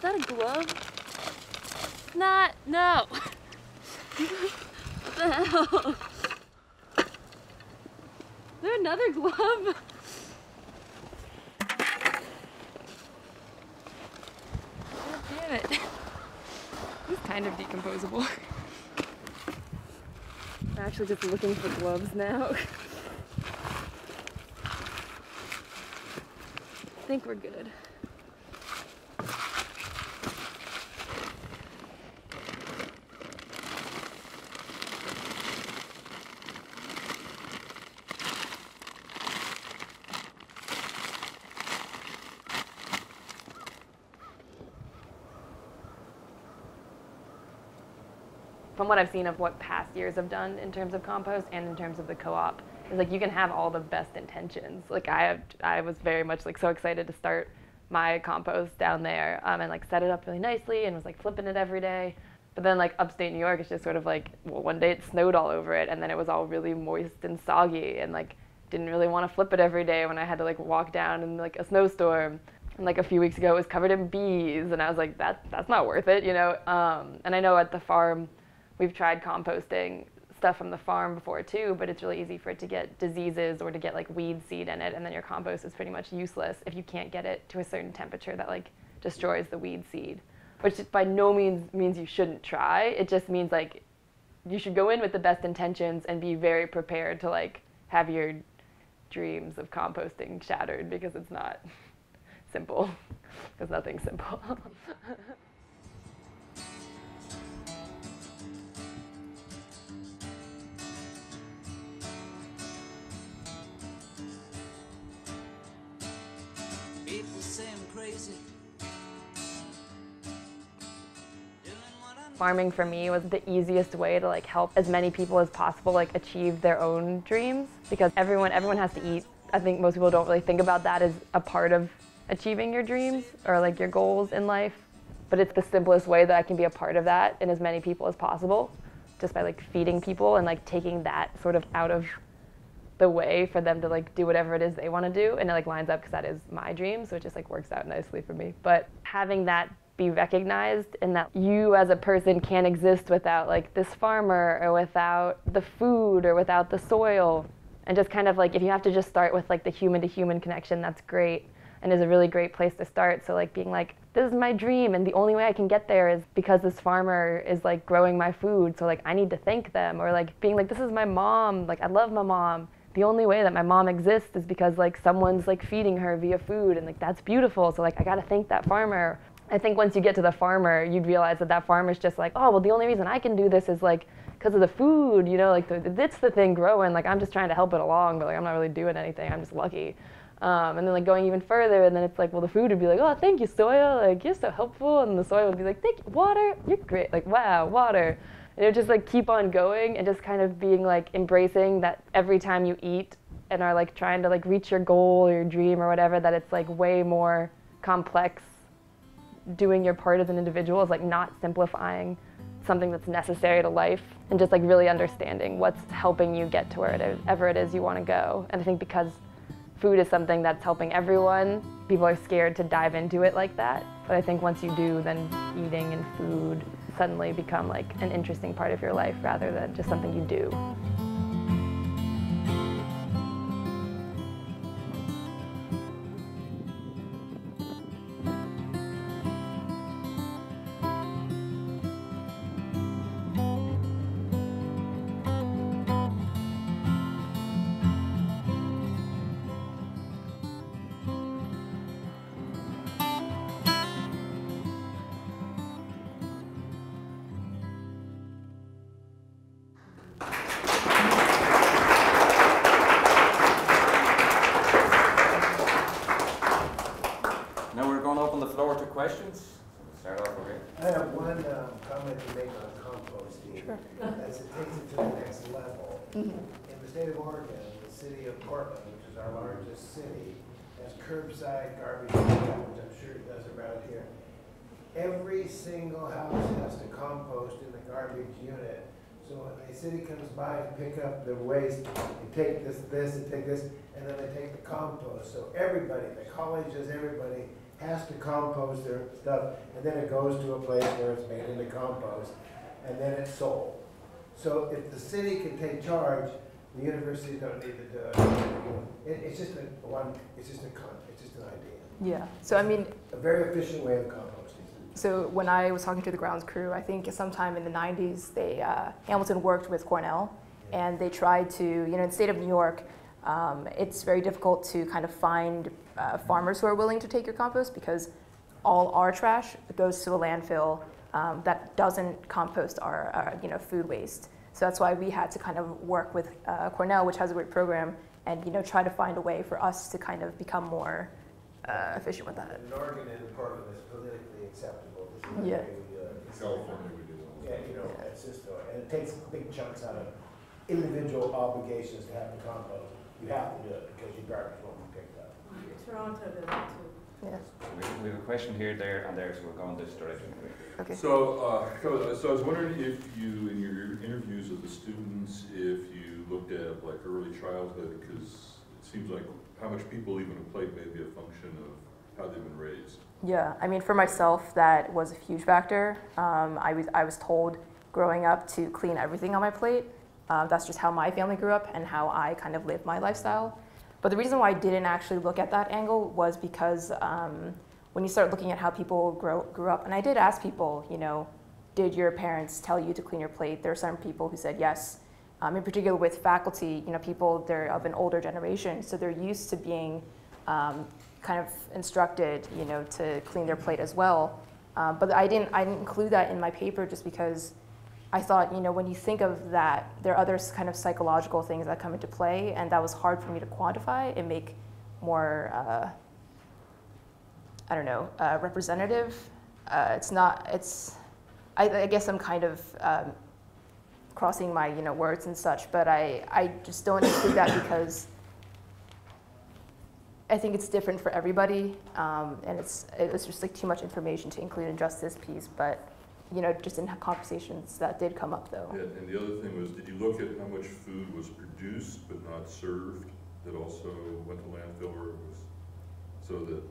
What? glove? Not, no. what the hell? Is there another glove? God damn it. It's kind of decomposable. I'm actually just looking for gloves now. I think we're good. What I've seen of what past years have done in terms of compost and in terms of the co-op, is like you can have all the best intentions. Like I have, I was very much like so excited to start my compost down there um, and like set it up really nicely and was like flipping it every day. But then like upstate New York, it's just sort of like well, one day it snowed all over it and then it was all really moist and soggy and like didn't really want to flip it every day when I had to like walk down in like a snowstorm. And like a few weeks ago, it was covered in bees, and I was like, that that's not worth it, you know. Um, and I know at the farm, we've tried composting stuff from the farm before too, but it's really easy for it to get diseases or to get like weed seed in it, and then your compost is pretty much useless if you can't get it to a certain temperature that like destroys the weed seed. Which by no means means you shouldn't try. It just means like you should go in with the best intentions and be very prepared to like have your dreams of composting shattered because it's not simple. Because nothing's simple. crazy. Farming for me was the easiest way to like help as many people as possible like achieve their own dreams because everyone everyone has to eat. I think most people don't really think about that as a part of achieving your dreams or like your goals in life. But it's the simplest way that I can be a part of that in as many people as possible just by like feeding people and like taking that sort of out of the way for them to like do whatever it is they want to do and it like lines up because that is my dream so it just like works out nicely for me. But having that be recognized and that you as a person can't exist without like this farmer or without the food or without the soil and just kind of like if you have to just start with like the human to human connection that's great and is a really great place to start. So like being like this is my dream and the only way i can get there is because this farmer is like growing my food so like i need to thank them or like being like this is my mom like i love my mom the only way that my mom exists is because like someone's like feeding her via food and like that's beautiful. So like i gotta thank that farmer. I think once you get to the farmer you'd realize that that farmer's just like oh well the only reason i can do this is like because of the food you know like the, it's the thing growing. Like i'm just trying to help it along but like i'm not really doing anything. I'm just lucky. Um, and then like going even further and then it's like well the food would be like oh thank you soil. Like you're so helpful. And the soil would be like thank you water. You're great. Like wow water and it would just like keep on going and just kind of being like embracing that every time you eat and are like trying to like reach your goal or your dream or whatever that it's like way more complex doing your part as an individual is like not simplifying something that's necessary to life and just like really understanding what's helping you get to wherever it is you want to go. And i think because food is something that's helping everyone people are scared to dive into it like that. But i think once you do then eating and food suddenly become like an interesting part of your life rather than just something you do single house has to compost in the garbage unit. So when the city comes by and pick up the waste, they take this, this, and take this, and then they take the compost. So everybody, the colleges, everybody has to compost their stuff, and then it goes to a place where it's made into compost, and then it's sold. So if the city can take charge, the universities don't need to do it. It, it's just a one, it's just a con, it's just an idea. Yeah. So I mean, A very efficient way of composting. So when I was talking to the grounds crew, I think sometime in the 90s, they uh, Hamilton worked with Cornell, and they tried to, you know, in the state of New York, um, it's very difficult to kind of find uh, farmers who are willing to take your compost because all our trash goes to a landfill um, that doesn't compost our, our, you know, food waste. So that's why we had to kind of work with uh, Cornell, which has a great program, and you know, try to find a way for us to kind of become more uh, efficient with that. In Oregon and Portland is politically acceptable. This is the Yeah. way we do it. This is- California, we did it. Yeah, you know, it's just, uh, and it takes big chunks out of individual obligations to have to compost. You have to do it because your garbage won't be picked up. Toronto does it too. Yeah. We, we have a question here, there, and there, so we'll go in this direction. Okay. So, uh, so so I was wondering if you, in your interviews of the students, if you looked at like early childhood, because it seems like how much people even a plate may be a function of how they've been raised. Yeah, I mean, for myself, that was a huge factor. Um, I, was, I was told growing up to clean everything on my plate. Um, that's just how my family grew up and how I kind of lived my lifestyle. But the reason why I didn't actually look at that angle was because um, when you start looking at how people grow, grew up, and I did ask people, you know, did your parents tell you to clean your plate? There are some people who said yes. Um, in particular with faculty, you know, people, they're of an older generation, so they're used to being um, kind of instructed, you know, to clean their plate as well. Um, but I didn't, I didn't include that in my paper just because I thought, you know, when you think of that, there are other kind of psychological things that come into play, and that was hard for me to quantify and make more, uh, I don't know, uh, representative. Uh, it's not, it's, I, I guess I'm kind of um, crossing my, you know, words and such, but I, I just don't include that because I think it's different for everybody, um, and it's it was just like too much information to include in just this piece. But you know, just in conversations that did come up though. And, and the other thing was, did you look at how much food was produced but not served that also went to landfill or was, so that,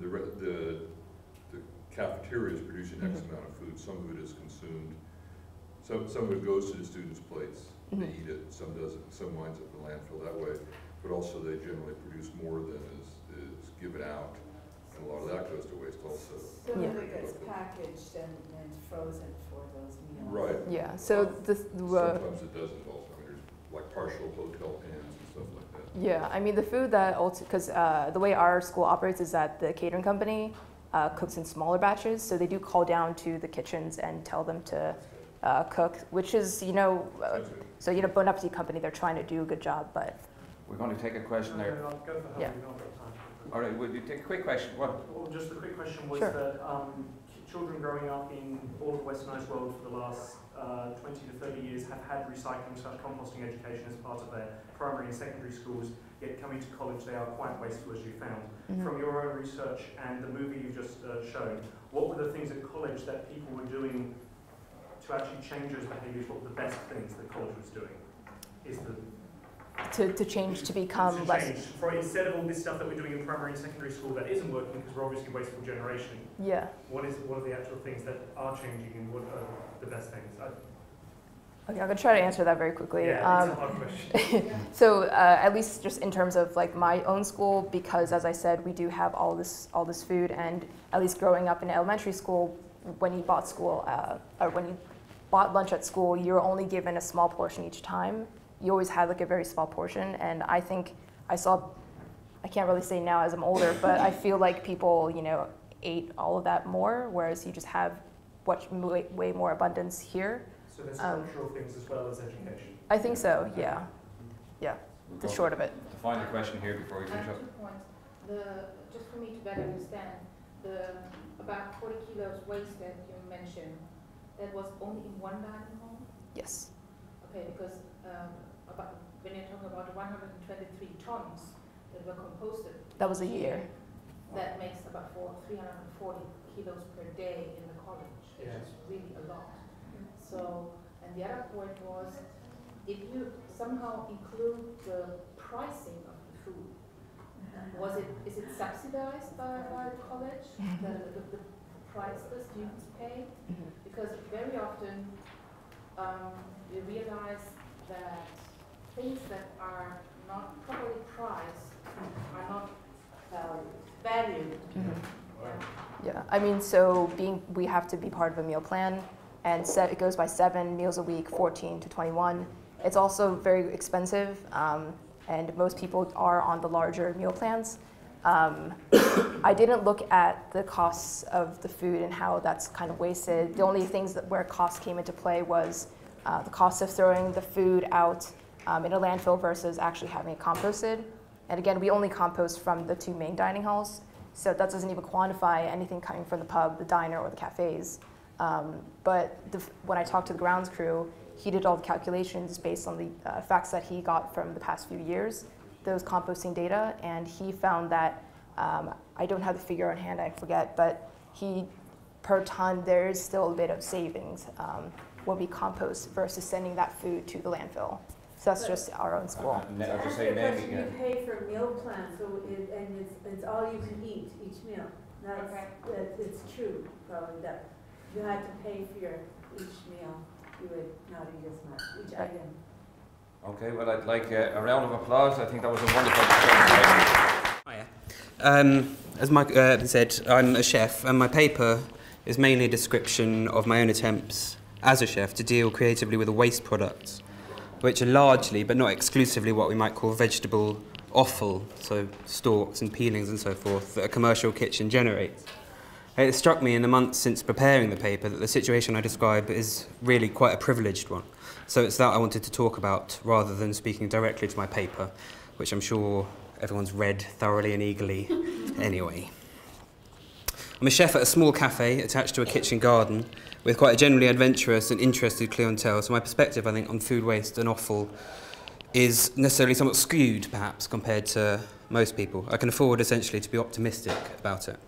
the, re- the, the cafeteria is producing X Mhm. amount of food, some of it is consumed. Some, some of it goes to the students' plates, they Mhm. eat it, some doesn't, some winds up in landfill that way. But also they generally produce more than is, is given out, and a lot of that goes to waste also. Some Yeah. of it gets packaged and, and frozen for those meals. Right. Yeah. So this. Uh, Sometimes it doesn't also, I mean, there's like partial hotel pans and stuff like that. Yeah, I mean the food that also because uh, the way our school operates is that the catering company uh, cooks in smaller batches, so they do call down to the kitchens and tell them to uh, cook, which is you know, uh, so you know, Bon Appetit company they're trying to do a good job, but We're going to take a question there. No, no, go for Yeah. Helen, we've not got time. All right, would you take a quick question? What? Well, just a quick question was Sure. that um, children growing up in all of the westernised world for the last uh, 20 to 30 years have had recycling slash composting education as part of their primary and secondary schools, yet coming to college they are quite wasteful as you found. Mhm. From your own research and the movie you've just uh, showed, what were the things at college that people were doing to actually change those behaviours? What were the best things that college was doing? Is the to, to change to become to less. change. For instead of all this stuff that we're doing in primary and secondary school that isn't working because we're obviously a wasteful generation, Yeah. what is what are the actual things that are changing and what are the best things? I, Okay, I'm gonna try to answer that very quickly. yeah, Um, it's a hard question. So uh, at least just in terms of like my own school, because as I said, we do have all this all this food, and at least growing up in elementary school, when you bought school uh, or when you bought lunch at school, you're only given a small portion each time. You always had like a very small portion, and I think I saw. I can't really say now as I'm older, but I feel like people, you know, ate all of that more, whereas you just have much, way, way more abundance here. So there's um, structural things as well as education. I think so. Yeah, We'll the go short of it. to the final question here before we finish up. two points. The, just for me to better understand, the about forty kilos waste that you mentioned, that was only in one dining hall? Yes. Okay, because, um, about, when you're talking about one hundred and twenty-three tons that were composted. That was a year. That makes about four, three hundred and forty kilos per day in the college, which Yeah. is really a lot. So, and the other point was, if you somehow include the pricing of the food, Was it, is it subsidized by, by the college, the, the, the price the students pay? Mhm. Because very often, um, we realize that things that are not properly priced are not valued. Valued. Yeah. Yeah, I mean, so being, we have to be part of a meal plan, and set, it goes by seven meals a week, 14 to 21. It's also very expensive, um, and most people are on the larger meal plans. Um, I didn't look at the costs of the food and how that's kind of wasted. The only things that where costs came into play was uh, the cost of throwing the food out um, in a landfill versus actually having it composted. And again, we only compost from the two main dining halls, so that doesn't even quantify anything coming from the pub, the diner, or the cafes. Um, but the, when I talked to the grounds crew, he did all the calculations based on the uh, facts that he got from the past few years, those composting data, and he found that um, I don't have the figure on hand, I forget, but he per ton there is still a bit of savings um, when we compost versus sending that food to the landfill. So that's just our own school. Uh, I'll just say answer question, naming, you pay for a meal plan, so it, and it's, it's all you can eat each meal. That's, Okay. that, it's true, probably, that you had to pay for your, each meal, you would not eat as much, each Right. item. Okay, well, I'd like uh, a round of applause. I think that was a wonderful presentation. Hiya. Um, as Mike uh, said, I'm a chef, and my paper is mainly a description of my own attempts as a chef to deal creatively with the waste products, which are largely, but not exclusively, what we might call vegetable offal, so stalks and peelings and so forth, that a commercial kitchen generates. It struck me in the months since preparing the paper that the situation I describe is really quite a privileged one. So it's that I wanted to talk about rather than speaking directly to my paper, which I'm sure everyone's read thoroughly and eagerly anyway. I'm a chef at a small cafe attached to a kitchen garden with quite a generally adventurous and interested clientele. So my perspective, I think, on food waste and offal is necessarily somewhat skewed, perhaps, compared to most people. I can afford, essentially, to be optimistic about it.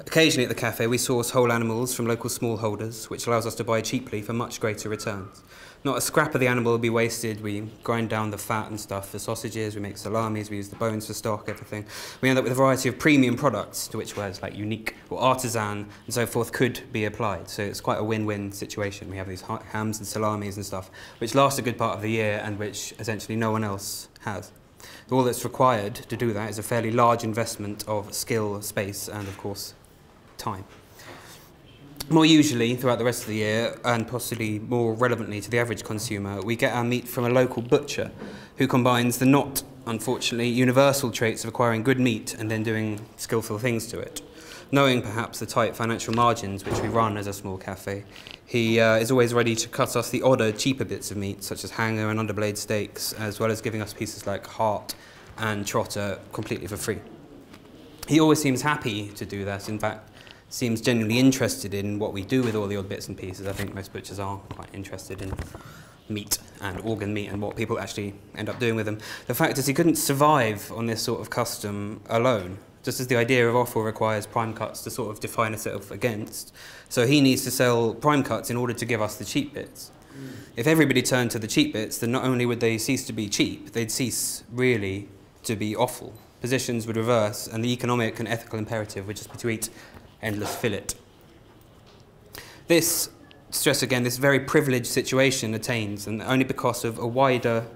Occasionally at the cafe, we source whole animals from local smallholders, which allows us to buy cheaply for much greater returns. Not a scrap of the animal will be wasted. We grind down the fat and stuff for sausages, we make salamis, we use the bones for stock, everything. We end up with a variety of premium products, to which words like unique or artisan and so forth could be applied. So it's quite a win-win situation. We have these hams and salamis and stuff, which last a good part of the year and which essentially no one else has. All that's required to do that is a fairly large investment of skill, space, and of course, time. More usually, throughout the rest of the year, and possibly more relevantly to the average consumer, we get our meat from a local butcher who combines the not, unfortunately, universal traits of acquiring good meat and then doing skillful things to it. Knowing perhaps the tight financial margins which we run as a small cafe, he uh, is always ready to cut us the odder, cheaper bits of meat, such as hanger and underblade steaks, as well as giving us pieces like heart and trotter completely for free. He always seems happy to do that. In fact, seems genuinely interested in what we do with all the odd bits and pieces. I think most butchers are quite interested in meat and organ meat and what people actually end up doing with them. The fact is, he couldn't survive on this sort of custom alone. Just as the idea of offal requires prime cuts to sort of define itself against, so he needs to sell prime cuts in order to give us the cheap bits. Mm. If everybody turned to the cheap bits, then not only would they cease to be cheap, they'd cease really to be offal. Positions would reverse, and the economic and ethical imperative would just be to eat endless fillet. This, stress again, this very privileged situation attains, and only because of a wider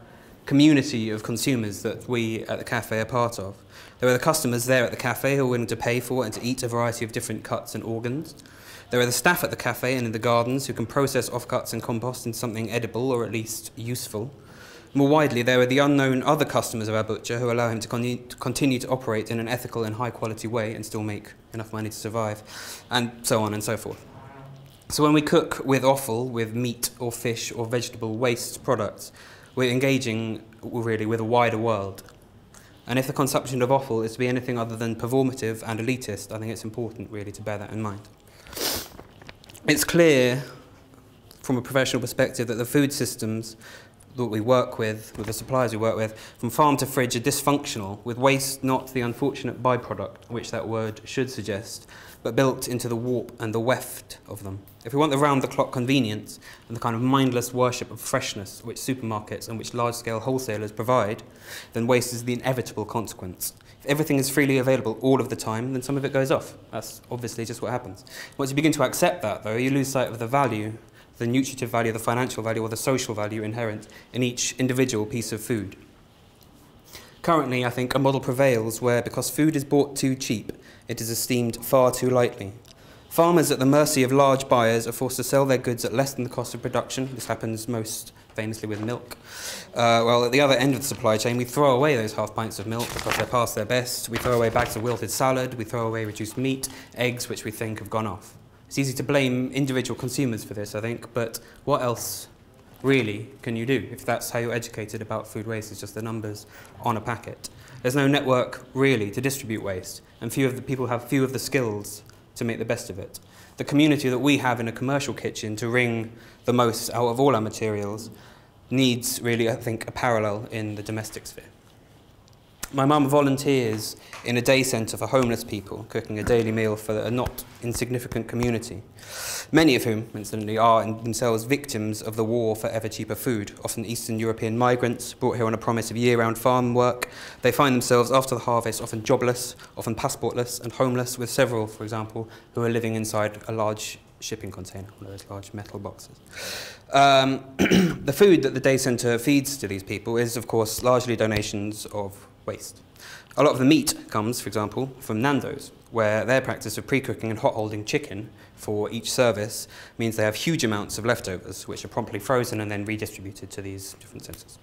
community of consumers that we at the cafe are part of. There are the customers there at the cafe who are willing to pay for and to eat a variety of different cuts and organs. There are the staff at the cafe and in the gardens who can process offcuts and compost into something edible or at least useful. More widely, there are the unknown other customers of our butcher who allow him to, con- to continue to operate in an ethical and high quality way and still make enough money to survive, and so on and so forth. So, when we cook with offal, with meat or fish or vegetable waste products, we're engaging really with a wider world. And if the consumption of offal is to be anything other than performative and elitist, I think it's important really to bear that in mind. It's clear from a professional perspective that the food systems that we work with, with the suppliers we work with, from farm to fridge are dysfunctional, with waste not the unfortunate byproduct which that word should suggest, but built into the warp and the weft of them. If we want the round the clock convenience and the kind of mindless worship of freshness which supermarkets and which large scale wholesalers provide, then waste is the inevitable consequence. If everything is freely available all of the time, then some of it goes off. That's obviously just what happens. Once you begin to accept that, though, you lose sight of the value, the nutritive value, the financial value, or the social value inherent in each individual piece of food. Currently, I think a model prevails where, because food is bought too cheap, it is esteemed far too lightly. Farmers, at the mercy of large buyers, are forced to sell their goods at less than the cost of production. This happens most famously with milk. Uh, well, at the other end of the supply chain, we throw away those half pints of milk because they're past their best. We throw away bags of wilted salad. We throw away reduced meat, eggs, which we think have gone off. It's easy to blame individual consumers for this, I think, but what else really can you do if that's how you're educated about food waste It's just the numbers on a packet there's no network really to distribute waste and few of the people have few of the skills to make the best of it. The community that we have in a commercial kitchen to wring the most out of all our materials needs really i think a parallel in the domestic sphere. My mum volunteers in a day centre for homeless people, cooking a daily meal for a not insignificant community, many of whom, incidentally, are in themselves victims of the war for ever cheaper food, often Eastern European migrants brought here on a promise of year round farm work. They find themselves, after the harvest, often jobless, often passportless, and homeless, with several, for example, who are living inside a large shipping container, one of those large metal boxes. Um, the food that the day centre feeds to these people is, of course, largely donations of waste. A lot of the meat comes, for example, from Nando's, where their practice of pre-cooking and hot holding chicken for each service means they have huge amounts of leftovers, which are promptly frozen and then redistributed to these different centres.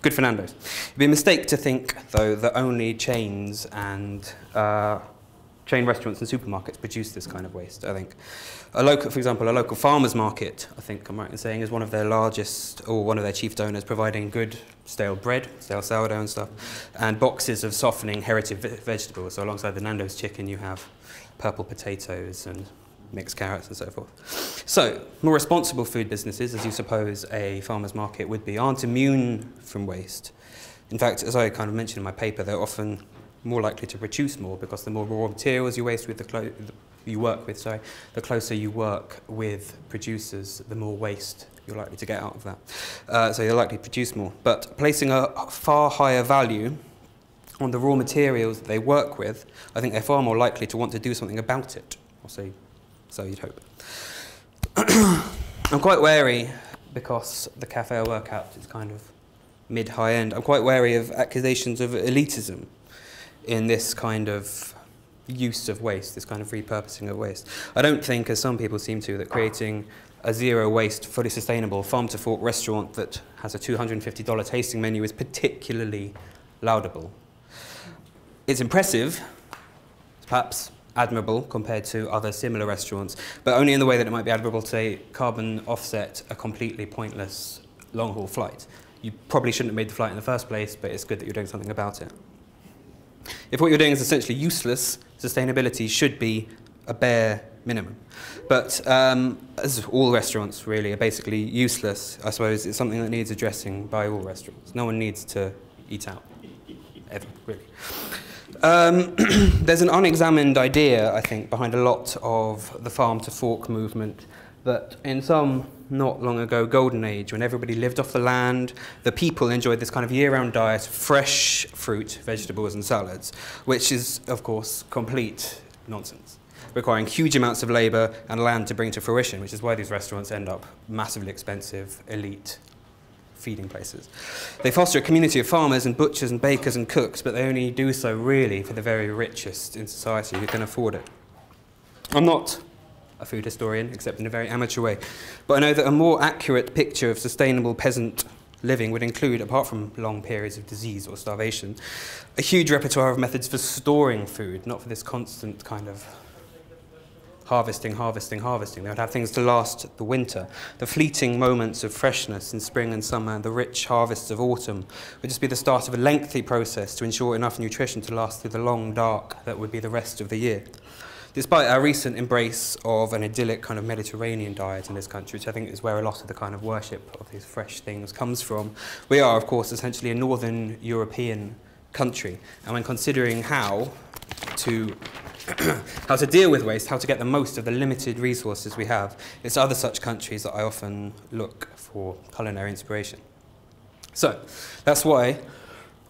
Good for Nando's. It'd be a mistake to think, though, that only chains and uh, chain restaurants and supermarkets produce this kind of waste, I think. A local, for example, a local farmers market, I think I'm right in saying, is one of their largest, or one of their chief donors, providing good stale bread, stale sourdough and stuff, and boxes of softening heritage vegetables. So alongside the Nando's chicken, you have purple potatoes and mixed carrots and so forth. So, more responsible food businesses, as you suppose a farmer's market would be, aren't immune from waste. In fact, as I kind of mentioned in my paper, they're often more likely to produce more because the more raw materials you waste with the, clo- you work with, sorry, the closer you work with producers, the more waste you're likely to get out of that. Uh, so you're likely to produce more. But placing a far higher value on the raw materials that they work with, I think they're far more likely to want to do something about it. Or so, so you'd hope. I'm quite wary because the cafe I work at is kind of mid-high end. I'm quite wary of accusations of elitism in this kind of use of waste, this kind of repurposing of waste. I don't think, as some people seem to, that creating a zero waste, fully sustainable farm to fork restaurant that has a $250 tasting menu is particularly laudable. It's impressive, perhaps admirable compared to other similar restaurants, but only in the way that it might be admirable to say carbon offset a completely pointless long haul flight. You probably shouldn't have made the flight in the first place, but it's good that you're doing something about it. If what you're doing is essentially useless, sustainability should be a bare minimum. But um, as all restaurants really are basically useless, I suppose it's something that needs addressing by all restaurants. No one needs to eat out, ever, really. Um, there's an unexamined idea, I think, behind a lot of the farm to fork movement that in some not long ago golden age when everybody lived off the land, the people enjoyed this kind of year-round diet, of fresh fruit, vegetables and salads, which is, of course, complete nonsense, requiring huge amounts of labour and land to bring to fruition, which is why these restaurants end up massively expensive, elite feeding places. They foster a community of farmers and butchers and bakers and cooks, but they only do so really for the very richest in society who can afford it. I'm not a food historian, except in a very amateur way. But I know that a more accurate picture of sustainable peasant living would include, apart from long periods of disease or starvation, a huge repertoire of methods for storing food, not for this constant kind of harvesting, harvesting, harvesting. They would have things to last the winter. The fleeting moments of freshness in spring and summer, the rich harvests of autumn would just be the start of a lengthy process to ensure enough nutrition to last through the long dark that would be the rest of the year despite our recent embrace of an idyllic kind of Mediterranean diet in this country, which I think is where a lot of the kind of worship of these fresh things comes from, we are, of course, essentially a northern European country. And when considering how to how to deal with waste, how to get the most of the limited resources we have, it's other such countries that I often look for culinary inspiration. So, that's why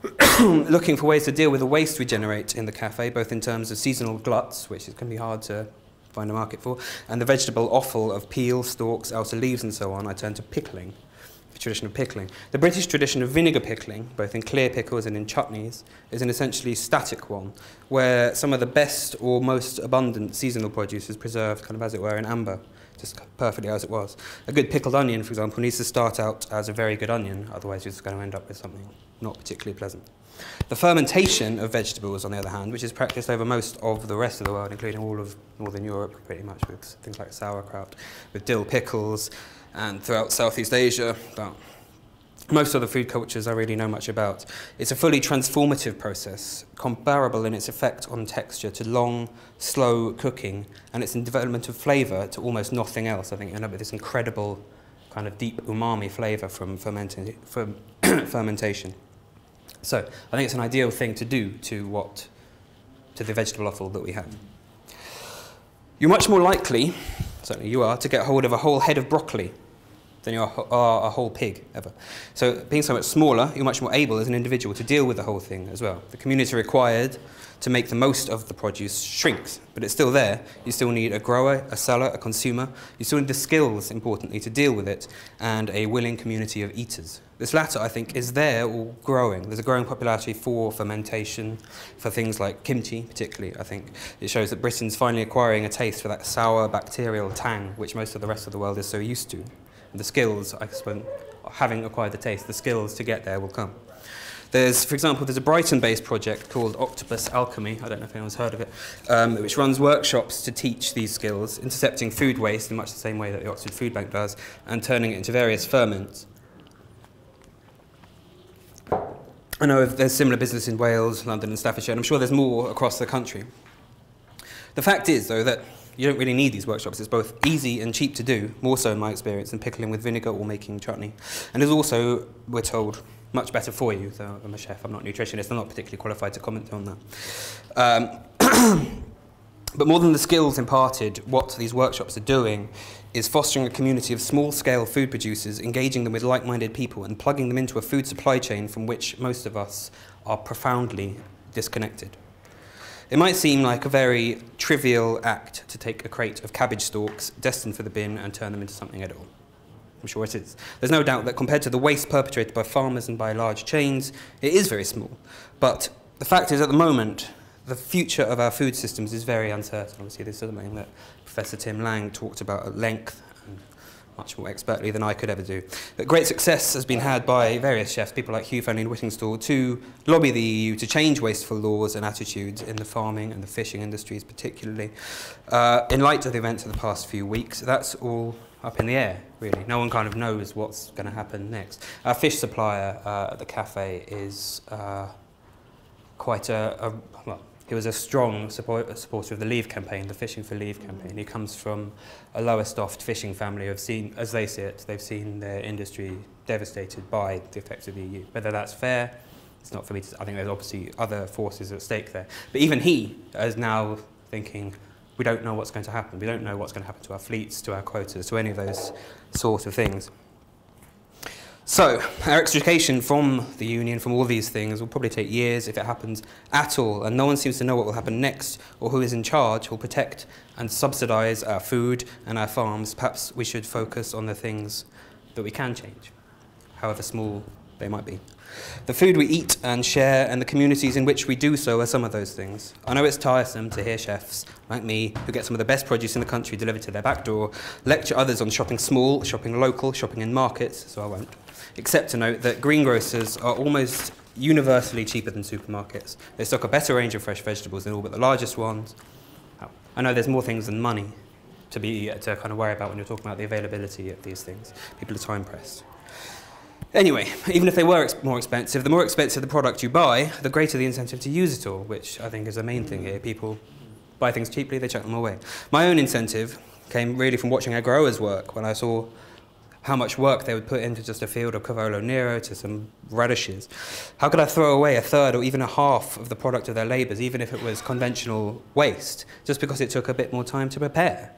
looking for ways to deal with the waste we generate in the cafe, both in terms of seasonal gluts, which to be hard to find a market for, and the vegetable offal of peel, stalks, outer leaves, and so on, I turn to pickling, tradition of pickling. The British tradition of vinegar pickling, both in clear pickles and in chutneys, is an essentially static one, where some of the best or most abundant seasonal produce is preserved, kind of as it were, in amber just perfectly as it was. A good pickled onion, for example, needs to start out as a very good onion, otherwise you're just going to end up with something not particularly pleasant. The fermentation of vegetables, on the other hand, which is practiced over most of the rest of the world, including all of Northern Europe, pretty much with things like sauerkraut, with dill pickles, and throughout Southeast Asia, about most other food cultures I really know much about. It's a fully transformative process, comparable in its effect on texture to long, slow cooking, and its in development of flavour to almost nothing else. I think you end up with this incredible kind of deep umami flavour from, from fermentation. So I think it's an ideal thing to do to what to the vegetable offal that we have. You're much more likely, certainly you are, to get hold of a whole head of broccoli than you are, a whole pig ever. So being so much smaller, you're much more able as an individual to deal with the whole thing as well. The community required to make the most of the produce shrinks, but it's still there. You still need a grower, a seller, a consumer. You still need the skills, importantly, to deal with it, and a willing community of eaters. This latter, I think, is there or growing. There's a growing popularity for fermentation, for things like kimchi, particularly, I think. It shows that Britain's finally acquiring a taste for that sour bacterial tang, which most of the rest of the world is so used to the skills, I suppose, having acquired the taste, the skills to get there will come. There's, for example, there's a Brighton-based project called Octopus Alchemy, I don't know if anyone's heard of it, um, which runs workshops to teach these skills, intercepting food waste in much the same way that the Oxford Food Bank does, and turning it into various ferments. I know there's similar business in Wales, London and Staffordshire, and I'm sure there's more across the country. The fact is, though, that you don't really need these workshops. It's both easy and cheap to do, more so in my experience than pickling with vinegar or making chutney. And it's also, we're told, much better for you. though I'm a chef, I'm not a nutritionist, I'm not particularly qualified to comment on that. Um, but more than the skills imparted, what these workshops are doing is fostering a community of small-scale food producers, engaging them with like-minded people and plugging them into a food supply chain from which most of us are profoundly disconnected. It might seem like a very trivial act to take a crate of cabbage stalks destined for the bin and turn them into something edible. I'm sure it is. There's no doubt that compared to the waste perpetrated by farmers and by large chains, it is very small. But the fact is, at the moment, the future of our food systems is very uncertain. Obviously, this is something that Professor Tim Lang talked about at length much more expertly than I could ever do. But great success has been had by various chefs, people like Hugh Fearnley and Whittingstall, to lobby the EU to change wasteful laws and attitudes in the farming and the fishing industries particularly. Uh, in light of the events of the past few weeks, that's all up in the air, really. No one kind of knows what's going to happen next. Our fish supplier uh, at the cafe is uh, quite a, a well, he was a strong support, supporter of the Leave campaign, the Fishing for Leave campaign. He comes from a Lowestoft fishing family who've seen, as they see it, they've seen their industry devastated by the effects of the EU. Whether that's fair, it's not for me to, I think there's obviously other forces at stake there. But even he is now thinking, we don't know what's going to happen. We don't know what's going to happen to our fleets, to our quotas, to any of those sort of things. So, our extrication from the Union, from all these things, will probably take years if it happens at all, and no one seems to know what will happen next or who is in charge who will protect and subsidise our food and our farms. Perhaps we should focus on the things that we can change, however small they might be. The food we eat and share and the communities in which we do so are some of those things. I know it's tiresome to hear chefs like me, who get some of the best produce in the country delivered to their back door, lecture others on shopping small, shopping local, shopping in markets, so I won't except to note that greengrocers are almost universally cheaper than supermarkets. They stock a better range of fresh vegetables than all but the largest ones. I know there's more things than money to be uh, to kind of worry about when you're talking about the availability of these things. People are time pressed. Anyway, even if they were ex more expensive, the more expensive the product you buy, the greater the incentive to use it all, which I think is the main thing here. People buy things cheaply, they chuck them away. My own incentive came really from watching our growers work when I saw how much work they would put into just a field of Cavolo Nero to some radishes. How could I throw away a third or even a half of the product of their labours, even if it was conventional waste, just because it took a bit more time to prepare?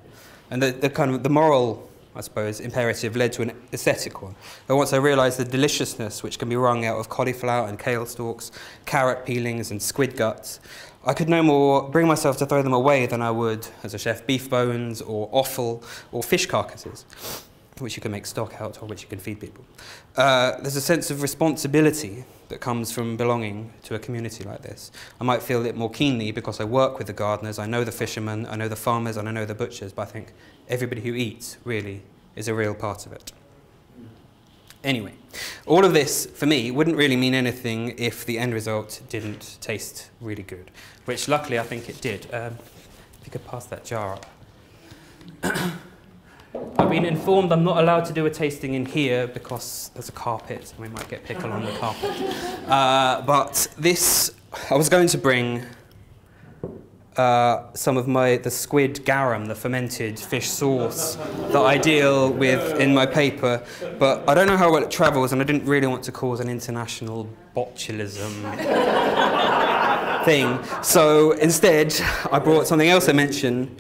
And the, the kind of the moral I suppose, imperative led to an aesthetic one. But once I realised the deliciousness which can be wrung out of cauliflower and kale stalks, carrot peelings and squid guts, I could no more bring myself to throw them away than I would, as a chef, beef bones or offal or fish carcasses, which you can make stock out or which you can feed people. Uh, there's a sense of responsibility that comes from belonging to a community like this. I might feel it more keenly because I work with the gardeners, I know the fishermen, I know the farmers, and I know the butchers, but I think everybody who eats really is a real part of it. Anyway, all of this for me wouldn't really mean anything if the end result didn't taste really good, which luckily I think it did. Um, if you could pass that jar up. I've been informed I'm not allowed to do a tasting in here because there's a carpet and we might get pickle on the carpet. Uh, but this, I was going to bring uh, some of my the squid garum, the fermented fish sauce that I deal with in my paper, but I don't know how well it travels, and I didn't really want to cause an international botulism thing. So instead, I brought something else I mentioned,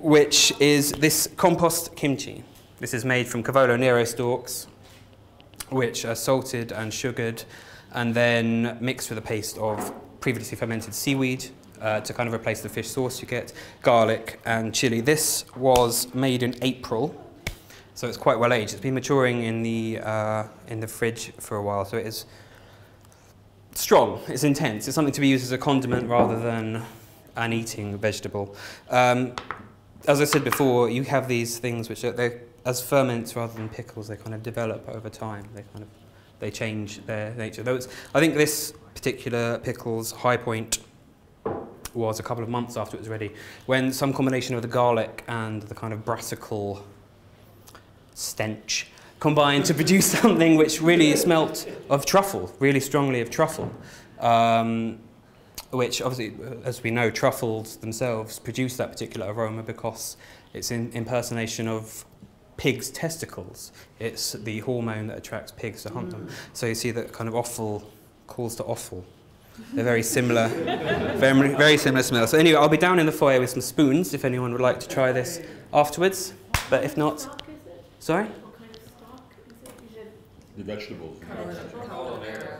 which is this compost kimchi. This is made from Cavolo Nero stalks, which are salted and sugared, and then mixed with a paste of previously fermented seaweed, uh, to kind of replace the fish sauce you get, garlic and chili. This was made in April, so it's quite well aged. It's been maturing in the, uh, in the fridge for a while, so it is strong, it's intense. It's something to be used as a condiment rather than an eating vegetable. Um, as I said before, you have these things which are, they as ferments rather than pickles, they kind of develop over time. They kind of they change their nature. Those, I think this particular pickle's high point was a couple of months after it was ready, when some combination of the garlic and the kind of brassical stench combined to produce something which really smelt of truffle, really strongly of truffle. Um, which obviously, as we know, truffles themselves produce that particular aroma because it's in impersonation of pigs' testicles. It's the hormone that attracts pigs to hunt them. So you see that kind of offal calls to offal. They're very similar, very, very similar smell. So anyway, I'll be down in the foyer with some spoons if anyone would like to try this afterwards. But if not, sorry. The vegetables.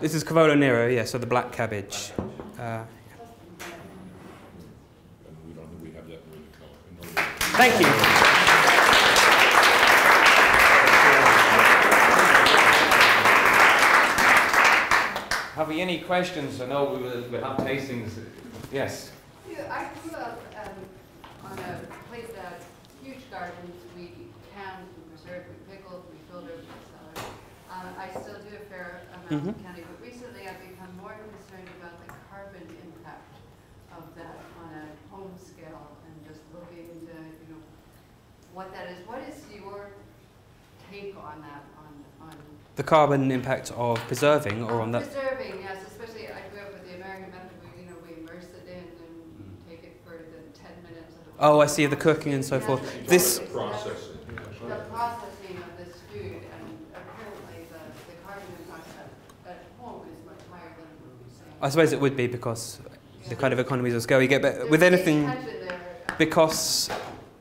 This is Cavolo Nero, yeah. So the black cabbage. Uh, And we don't, we have that really color. Thank you. Have we any questions? I know we will we'll have tastings. Yes. Yeah, I grew up um, on a place that huge gardens. We canned, we preserved, we pickled, we filtered, we cellared. Uh, I still do a fair amount of Mhm. canning, but recently I've become more concerned about the carbon impact of that on a home scale and just looking into, you know, what that is. What is your take on that, on, on The carbon impact of preserving, or on that. Preserving, yes, especially I grew up with the American method, we, you know, we immerse it in and take it for the ten minutes the. Oh, I see the cooking and so forth. This. Processing. The processing of this food, and apparently the, the carbon impact at, at home is much higher than it would be saying. I suppose it would be because the kind of economies of scale you get, but with anything, because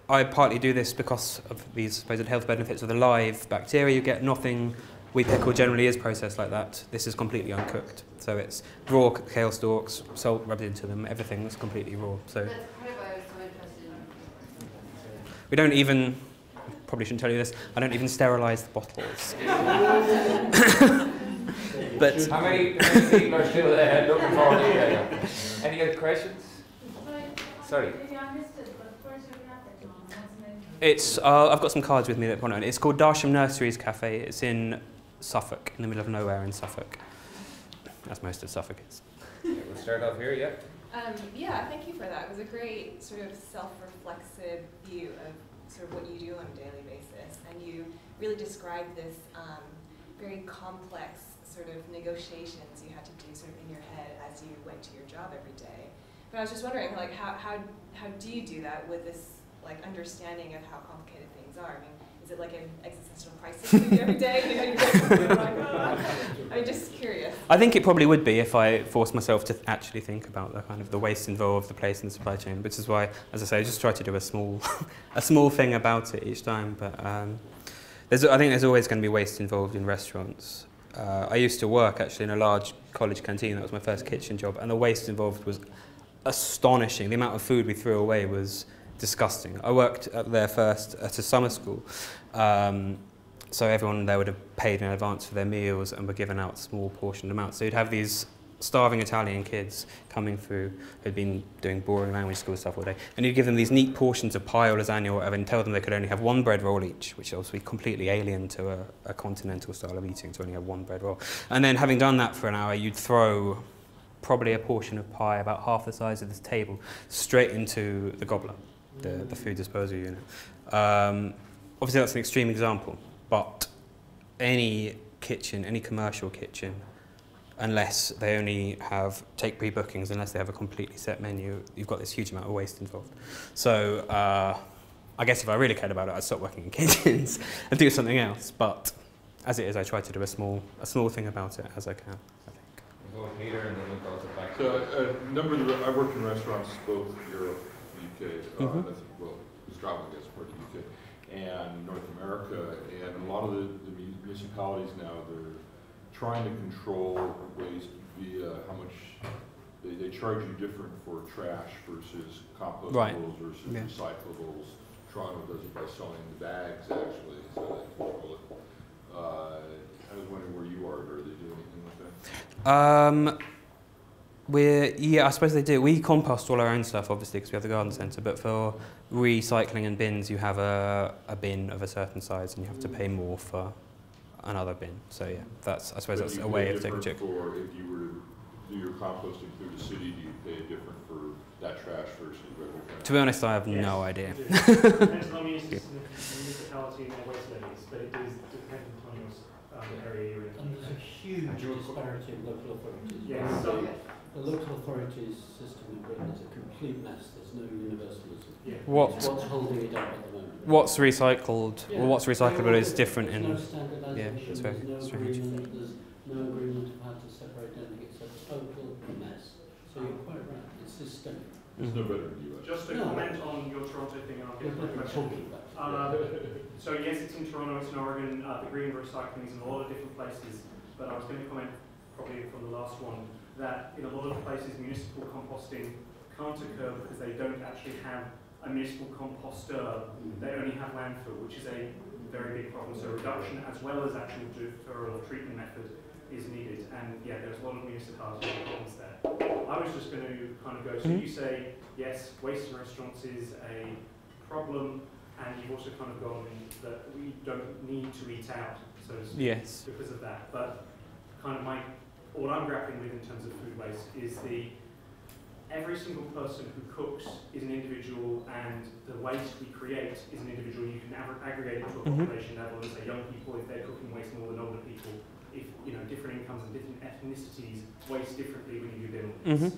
I partly do this because of these supposed health benefits of the live bacteria you get. Nothing we pickle generally is processed like that. This is completely uncooked, so it's raw kale stalks, salt rubbed into them. Everything's completely raw. So That's part of why I was so interested in. we don't even. Probably shouldn't tell you this. I don't even sterilise the bottles. but How many, how many people are still there looking forward to it? Any other questions? Sorry. It's, uh, I've got some cards with me that point on it. It's called Darsham Nurseries Cafe. It's in Suffolk, in the middle of nowhere in Suffolk. as most of Suffolk is. We'll start off here, yeah. Um, yeah, thank you for that. It was a great sort of self-reflexive view of sort of what you do on a daily basis, and you really described this um, very complex sort of negotiations you had to do sort of in your head as you went to your job every day. But I was just wondering, like, how how how do you do that with this like understanding of how complicated things are? I mean, is it like an existential crisis for you every day? You know, you go like, "Ah." I'm just curious. I think it probably would be if I forced myself to actually think about the kind of the waste involved, the place in the supply chain, which is why, as I say, I just try to do a small, a small thing about it each time. But um, there's, I think there's always going to be waste involved in restaurants. Uh, I used to work actually in a large college canteen. That was my first kitchen job, and the waste involved was astonishing. The amount of food we threw away was disgusting. I worked there first at a summer school, um, so everyone there would have paid in advance for their meals and were given out small portioned amounts. So you'd have these starving Italian kids coming through who'd been doing boring language school stuff all day, and you'd give them these neat portions of pie or lasagna or whatever and tell them they could only have one bread roll each, which is obviously completely alien to a, a continental style of eating to only have one bread roll. And then having done that for an hour, you'd throw probably a portion of pie about half the size of this table straight into the gobbler, the, the food disposal unit. Um, obviously that's an extreme example, but any kitchen, any commercial kitchen, unless they only have take pre-bookings, unless they have a completely set menu, you've got this huge amount of waste involved. So uh, I guess if I really cared about it, I'd stop working in kitchens and do something else. But as it is, I try to do a small, a small thing about it as I can. We'll go with and then we'll go back. So a number of, the- I worked in restaurants, both Europe, UK, uh, Mhm. I think, well, I guess, part of the UK, and North America, and a lot of the the municipalities now, they're trying to control waste via how much, they, they charge you different for trash versus Right. compostables versus Yeah. recyclables. Toronto does it by selling the bags, actually, so they control it. Uh, I was wondering where you are, are they doing anything like that? Um, we're yeah, I suppose they do. We compost all our own stuff, obviously, because we have the garden centre. But for recycling and bins, you have a, a bin of a certain size, and you have to pay more for another bin. So yeah, that's I suppose But that's a way pay of taking different check. For if you were to do your composting through the city, do you pay different for that trash versus regular trash? To be honest, I have Yes, no idea. it is. Depends on the municipality and their waste levies, but it is dependent on your um, area you're in. And there's a huge disparity in local authorities. Yes. So the local authorities system in Britain is a complete mess. There's no universalism. Yeah. What- It's what's holding it up at the moment. What's recycled Yeah. or what's recyclable is different There's in. no standardisation. Yeah, it's very there's no strange. agreement. There's no agreement of how to separate anything. It's a total mess. So you're quite right. It's systemic. It's no better in the Just to No. comment on your Toronto thing, and I'll get to What question. Uh, so yes, it's in Toronto, it's in Oregon, uh, the green recycling is in a lot of different places, but I was going to comment probably from the last one, that in a lot of places municipal composting can't occur because they don't actually have a municipal composter, they only have landfill, which is a very big problem. So reduction as well as actual deferral or treatment method is needed, and yeah, there's a lot of municipalities with problems there. I was just going to kind of go, so Mhm. you say, yes, waste in restaurants is a problem, and you've also kind of gone that we don't need to eat out, so to speak, Yes. because of that. But kind of my, what I'm grappling with in terms of food waste is the, every single person who cooks is an individual, and the waste we create is an individual. You can ag- aggregate it to a Mhm. population level and say young people, if they're cooking waste more than older people, if, you know, different incomes and different ethnicities waste differently when you do dinner. Mhm.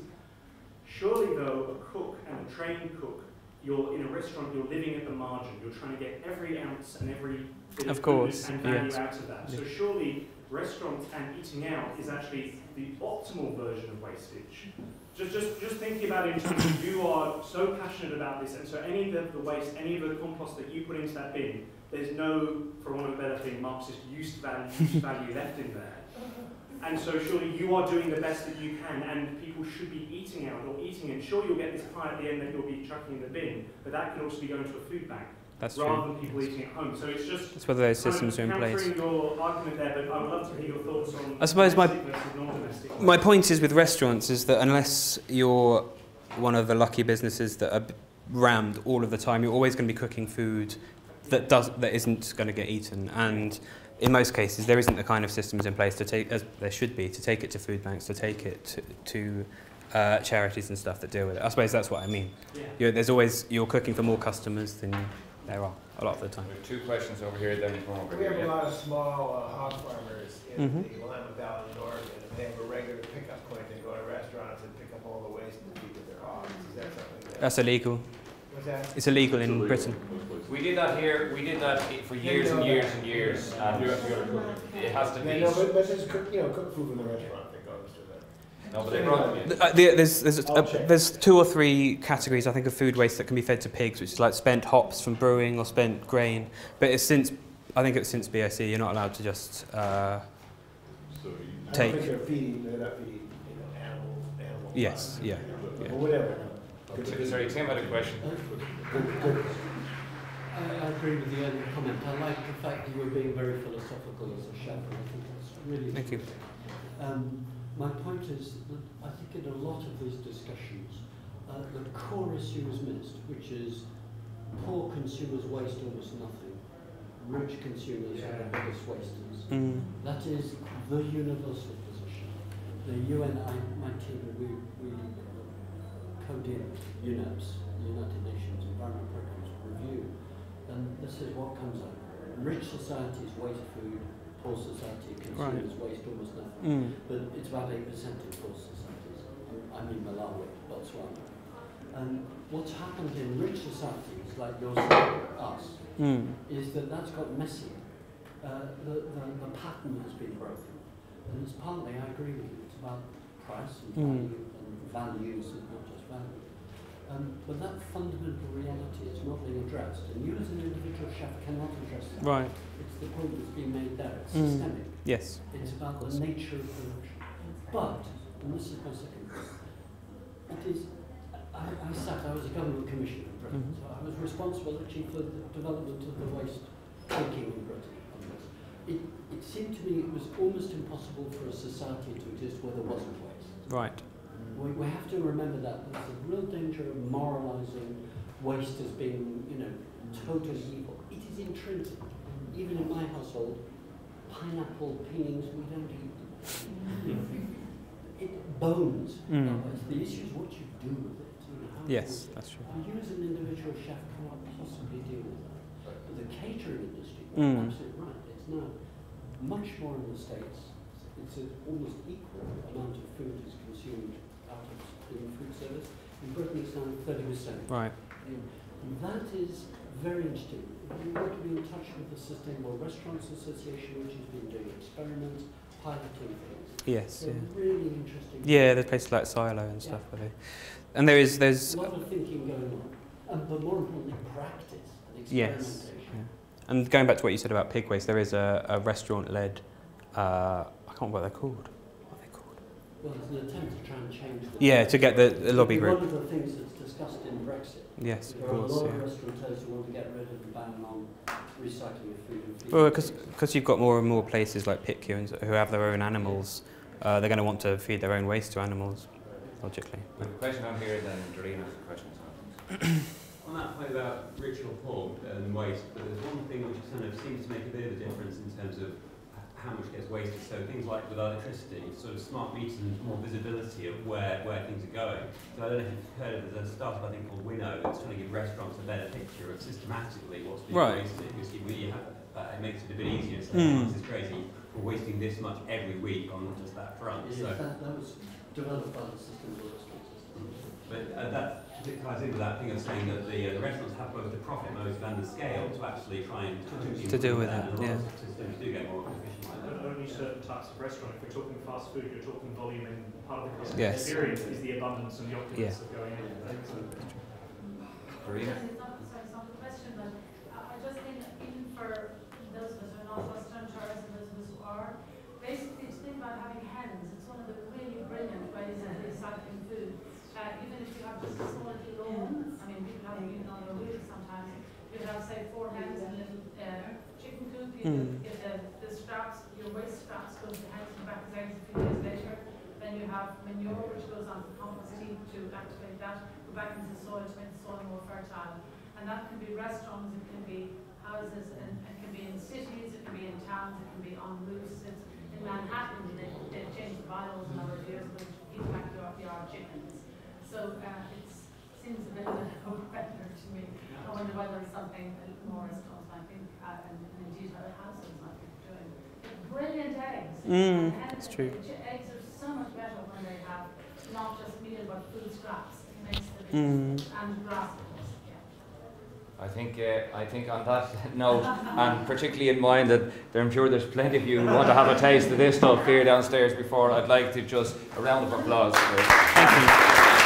Surely, though, a cook and a trained cook, you're in a restaurant, you're living at the margin. You're trying to get every ounce and every bit of, Of course, and value yes. out of that. So surely, restaurants and eating out is actually the optimal version of wastage. Just, just, just thinking about it in terms of you are so passionate about this, and so any of the, waste, any of the compost that you put into that bin, there's no, for want of a better thing, Marxist use value, use value left in there. And so surely you are doing the best that you can, and people should be eating out or eating in. Sure, you'll get this pie at the end that you'll be chucking in the bin, but that can also be going to a food bank That's rather true. than people eating at home. So it's just It's whether those systems are in place. your argument there, but I would love to hear your thoughts on I suppose my- domestic versus non-domestic. My point is with restaurants is that unless you're one of the lucky businesses that are rammed all of the time, you're always going to be cooking food that does that isn't going to get eaten. And in most cases, there isn't the kind of systems in place to take, as there should be, to take it to food banks, to take it to, to uh, charities and stuff that deal with it. I suppose that's what I mean. Yeah. You're, there's always you're cooking for more customers than there are a lot of the time. We have two questions over here, then one over We have here. a lot of small uh, hog farmers in Mhm. the Willamette Valley in Oregon, and they have a regular pickup point. They go to restaurants and pick up all the waste and feed to their hogs. Is that something that? That's illegal. What's that? It's illegal in illegal Britain. We did that here, we did that for years and years and years, and You have to go to cook. it has to Yeah, be, no, but, but just cook, you know, cook food from the restaurant that goes to them. No, but they brought them in. Uh, the- there's, there's, I'll uh, there's two or three categories, I think, of food waste that can be fed to pigs, which is like spent hops from brewing or spent grain. But it's since I think it's since BSE, you're not allowed to just uh, So you. I don't take. think they're feeding, they're not feeding, you know, animal, animal. Yes, products, yeah, but- yeah. But whatever. Good- Sorry, good- Tim had a question. good- good. I, I agree with the earlier comment. I like the fact that you were being very philosophical as a chef, and I think that's really Thank you. Um, my point is that I think in a lot of these discussions, uh, the core issue is missed, which is poor consumers waste almost nothing. Rich consumers are the biggest wasters. Mm. That is the universal position. The UN, I, my team, we, we coded UNEP's, the United Nations Environment Programme's review, and this is what comes out. Rich societies waste food, poor society consumers waste almost nothing. Mm. But it's about 8% in poor societies. I mean Malawi, Botswana. And what's happened in rich societies like yours, us, Mm. is that that's got messy. Uh, the, the, the pattern has been broken. And it's partly, I agree with you, it's about price and Mm. value and values and not just value. Um, but that fundamental reality is not being addressed. And you as an individual chef cannot address that. Right. It's the point that's being made there. It's Mm. systemic. Yes. It's about the nature of production. But, and this is my second point, it is, I, I sat, I was a government commissioner in Britain, Mhm. so I was responsible actually for the development of the waste thinking in Britain. It, it seemed to me it was almost impossible for a society to exist where there wasn't waste. Right. We, we have to remember that there's a real danger of moralising waste as being, you know, totally evil. It is intrinsic. Even in my household, pineapple peelings, we don't eat them. It bones. Mm. The issue is what you do with it. You know, Yes, that's true. You as an individual chef cannot possibly deal with that. But the catering industry, Mm. you're absolutely right, it's now much more in the States. It's an almost equal amount of food is consumed out of in food service. In Britain, it's now 30%. Right. And that is very interesting. We want to be in touch with the Sustainable Restaurants Association, which has been doing experiments, piloting things. Yes. So Yeah. really interesting. Yeah, there's places like Silo and stuff where they, and there is there's A lot of thinking going on, and but more importantly, practice and yes, yeah. and going back to what you said about pig waste, there is a, a restaurant-led. Uh, I can't remember what they're called. Well, it's an attempt to try and change the Yeah, to get the- the lobby One group. of the things that's discussed in Brexit. Yes, of there are course, a lot yeah. of restaurateurs who want to get rid of the ban on recycling of food and feed. Well, because you've got more and more places like Pitcairn and who have their own animals, uh, they're going to want to feed their own waste to animals, logically. The have a question on here, then Doreen has a question. On that point about ritual or poor and waste, but there's one thing which kind of seems to make a bit of a difference in terms of how much gets wasted. So things like with electricity, sort of smart meters and more visibility of where, where things are going. So I don't know if you've heard of there's a startup I think called Winnow that's trying to give restaurants a better picture of systematically what's being Right. wasted. Because you really have, uh, it makes it a bit easier. So Mm. this is crazy. We're wasting this much every week on just that front. Yes, So that, that was developed by the Sustainable Restaurant System. But uh, that it ties into that thing of saying that the, uh, the restaurants have both the profit motive and the scale to actually try and To deal with that. it, And a yeah. systems do get more efficient like only certain types of restaurant, if we're talking fast food, you're talking volume and part of the customer Yes. experience is the abundance and the opulence Yeah. of going in. So, Doreen? It's not, sorry, it's not the question, but I I just think even for those of us who are not Western tourists and those of us who are, basically to think about having hens, it's one of the really brilliant ways of recycling food. Uh, even if you have just a lawn, I mean, people have even on their roofs sometimes, you have say four hens in a little uh, chicken coop, you Mm. get the, the scraps, your waste straps go to the hens and back as eggs a few days later. Then you have manure which goes on to the compost heap to activate that, go back into the soil to make the soil more fertile. And that can be restaurants, it can be houses, and it can be in cities, it can be in towns, it can be on roofs. It's in Manhattan, they, they've changed the bylaws a number of years ago to keep back your yard chickens. So uh, it seems a bit of a no-brainer to me. I wonder whether it's something that more restaurants might think, uh, and, and indeed other houses might be doing. Brilliant eggs. Mm, And it's true. Eggs are so much better when they have not just meal but food scraps. It makes the Mm. And grass, of course. Yeah. I think, uh, I think on that note, and particularly in mind that I'm sure there's plenty of you who want to have a taste of this stuff here downstairs before, I'd like to just, a round of applause for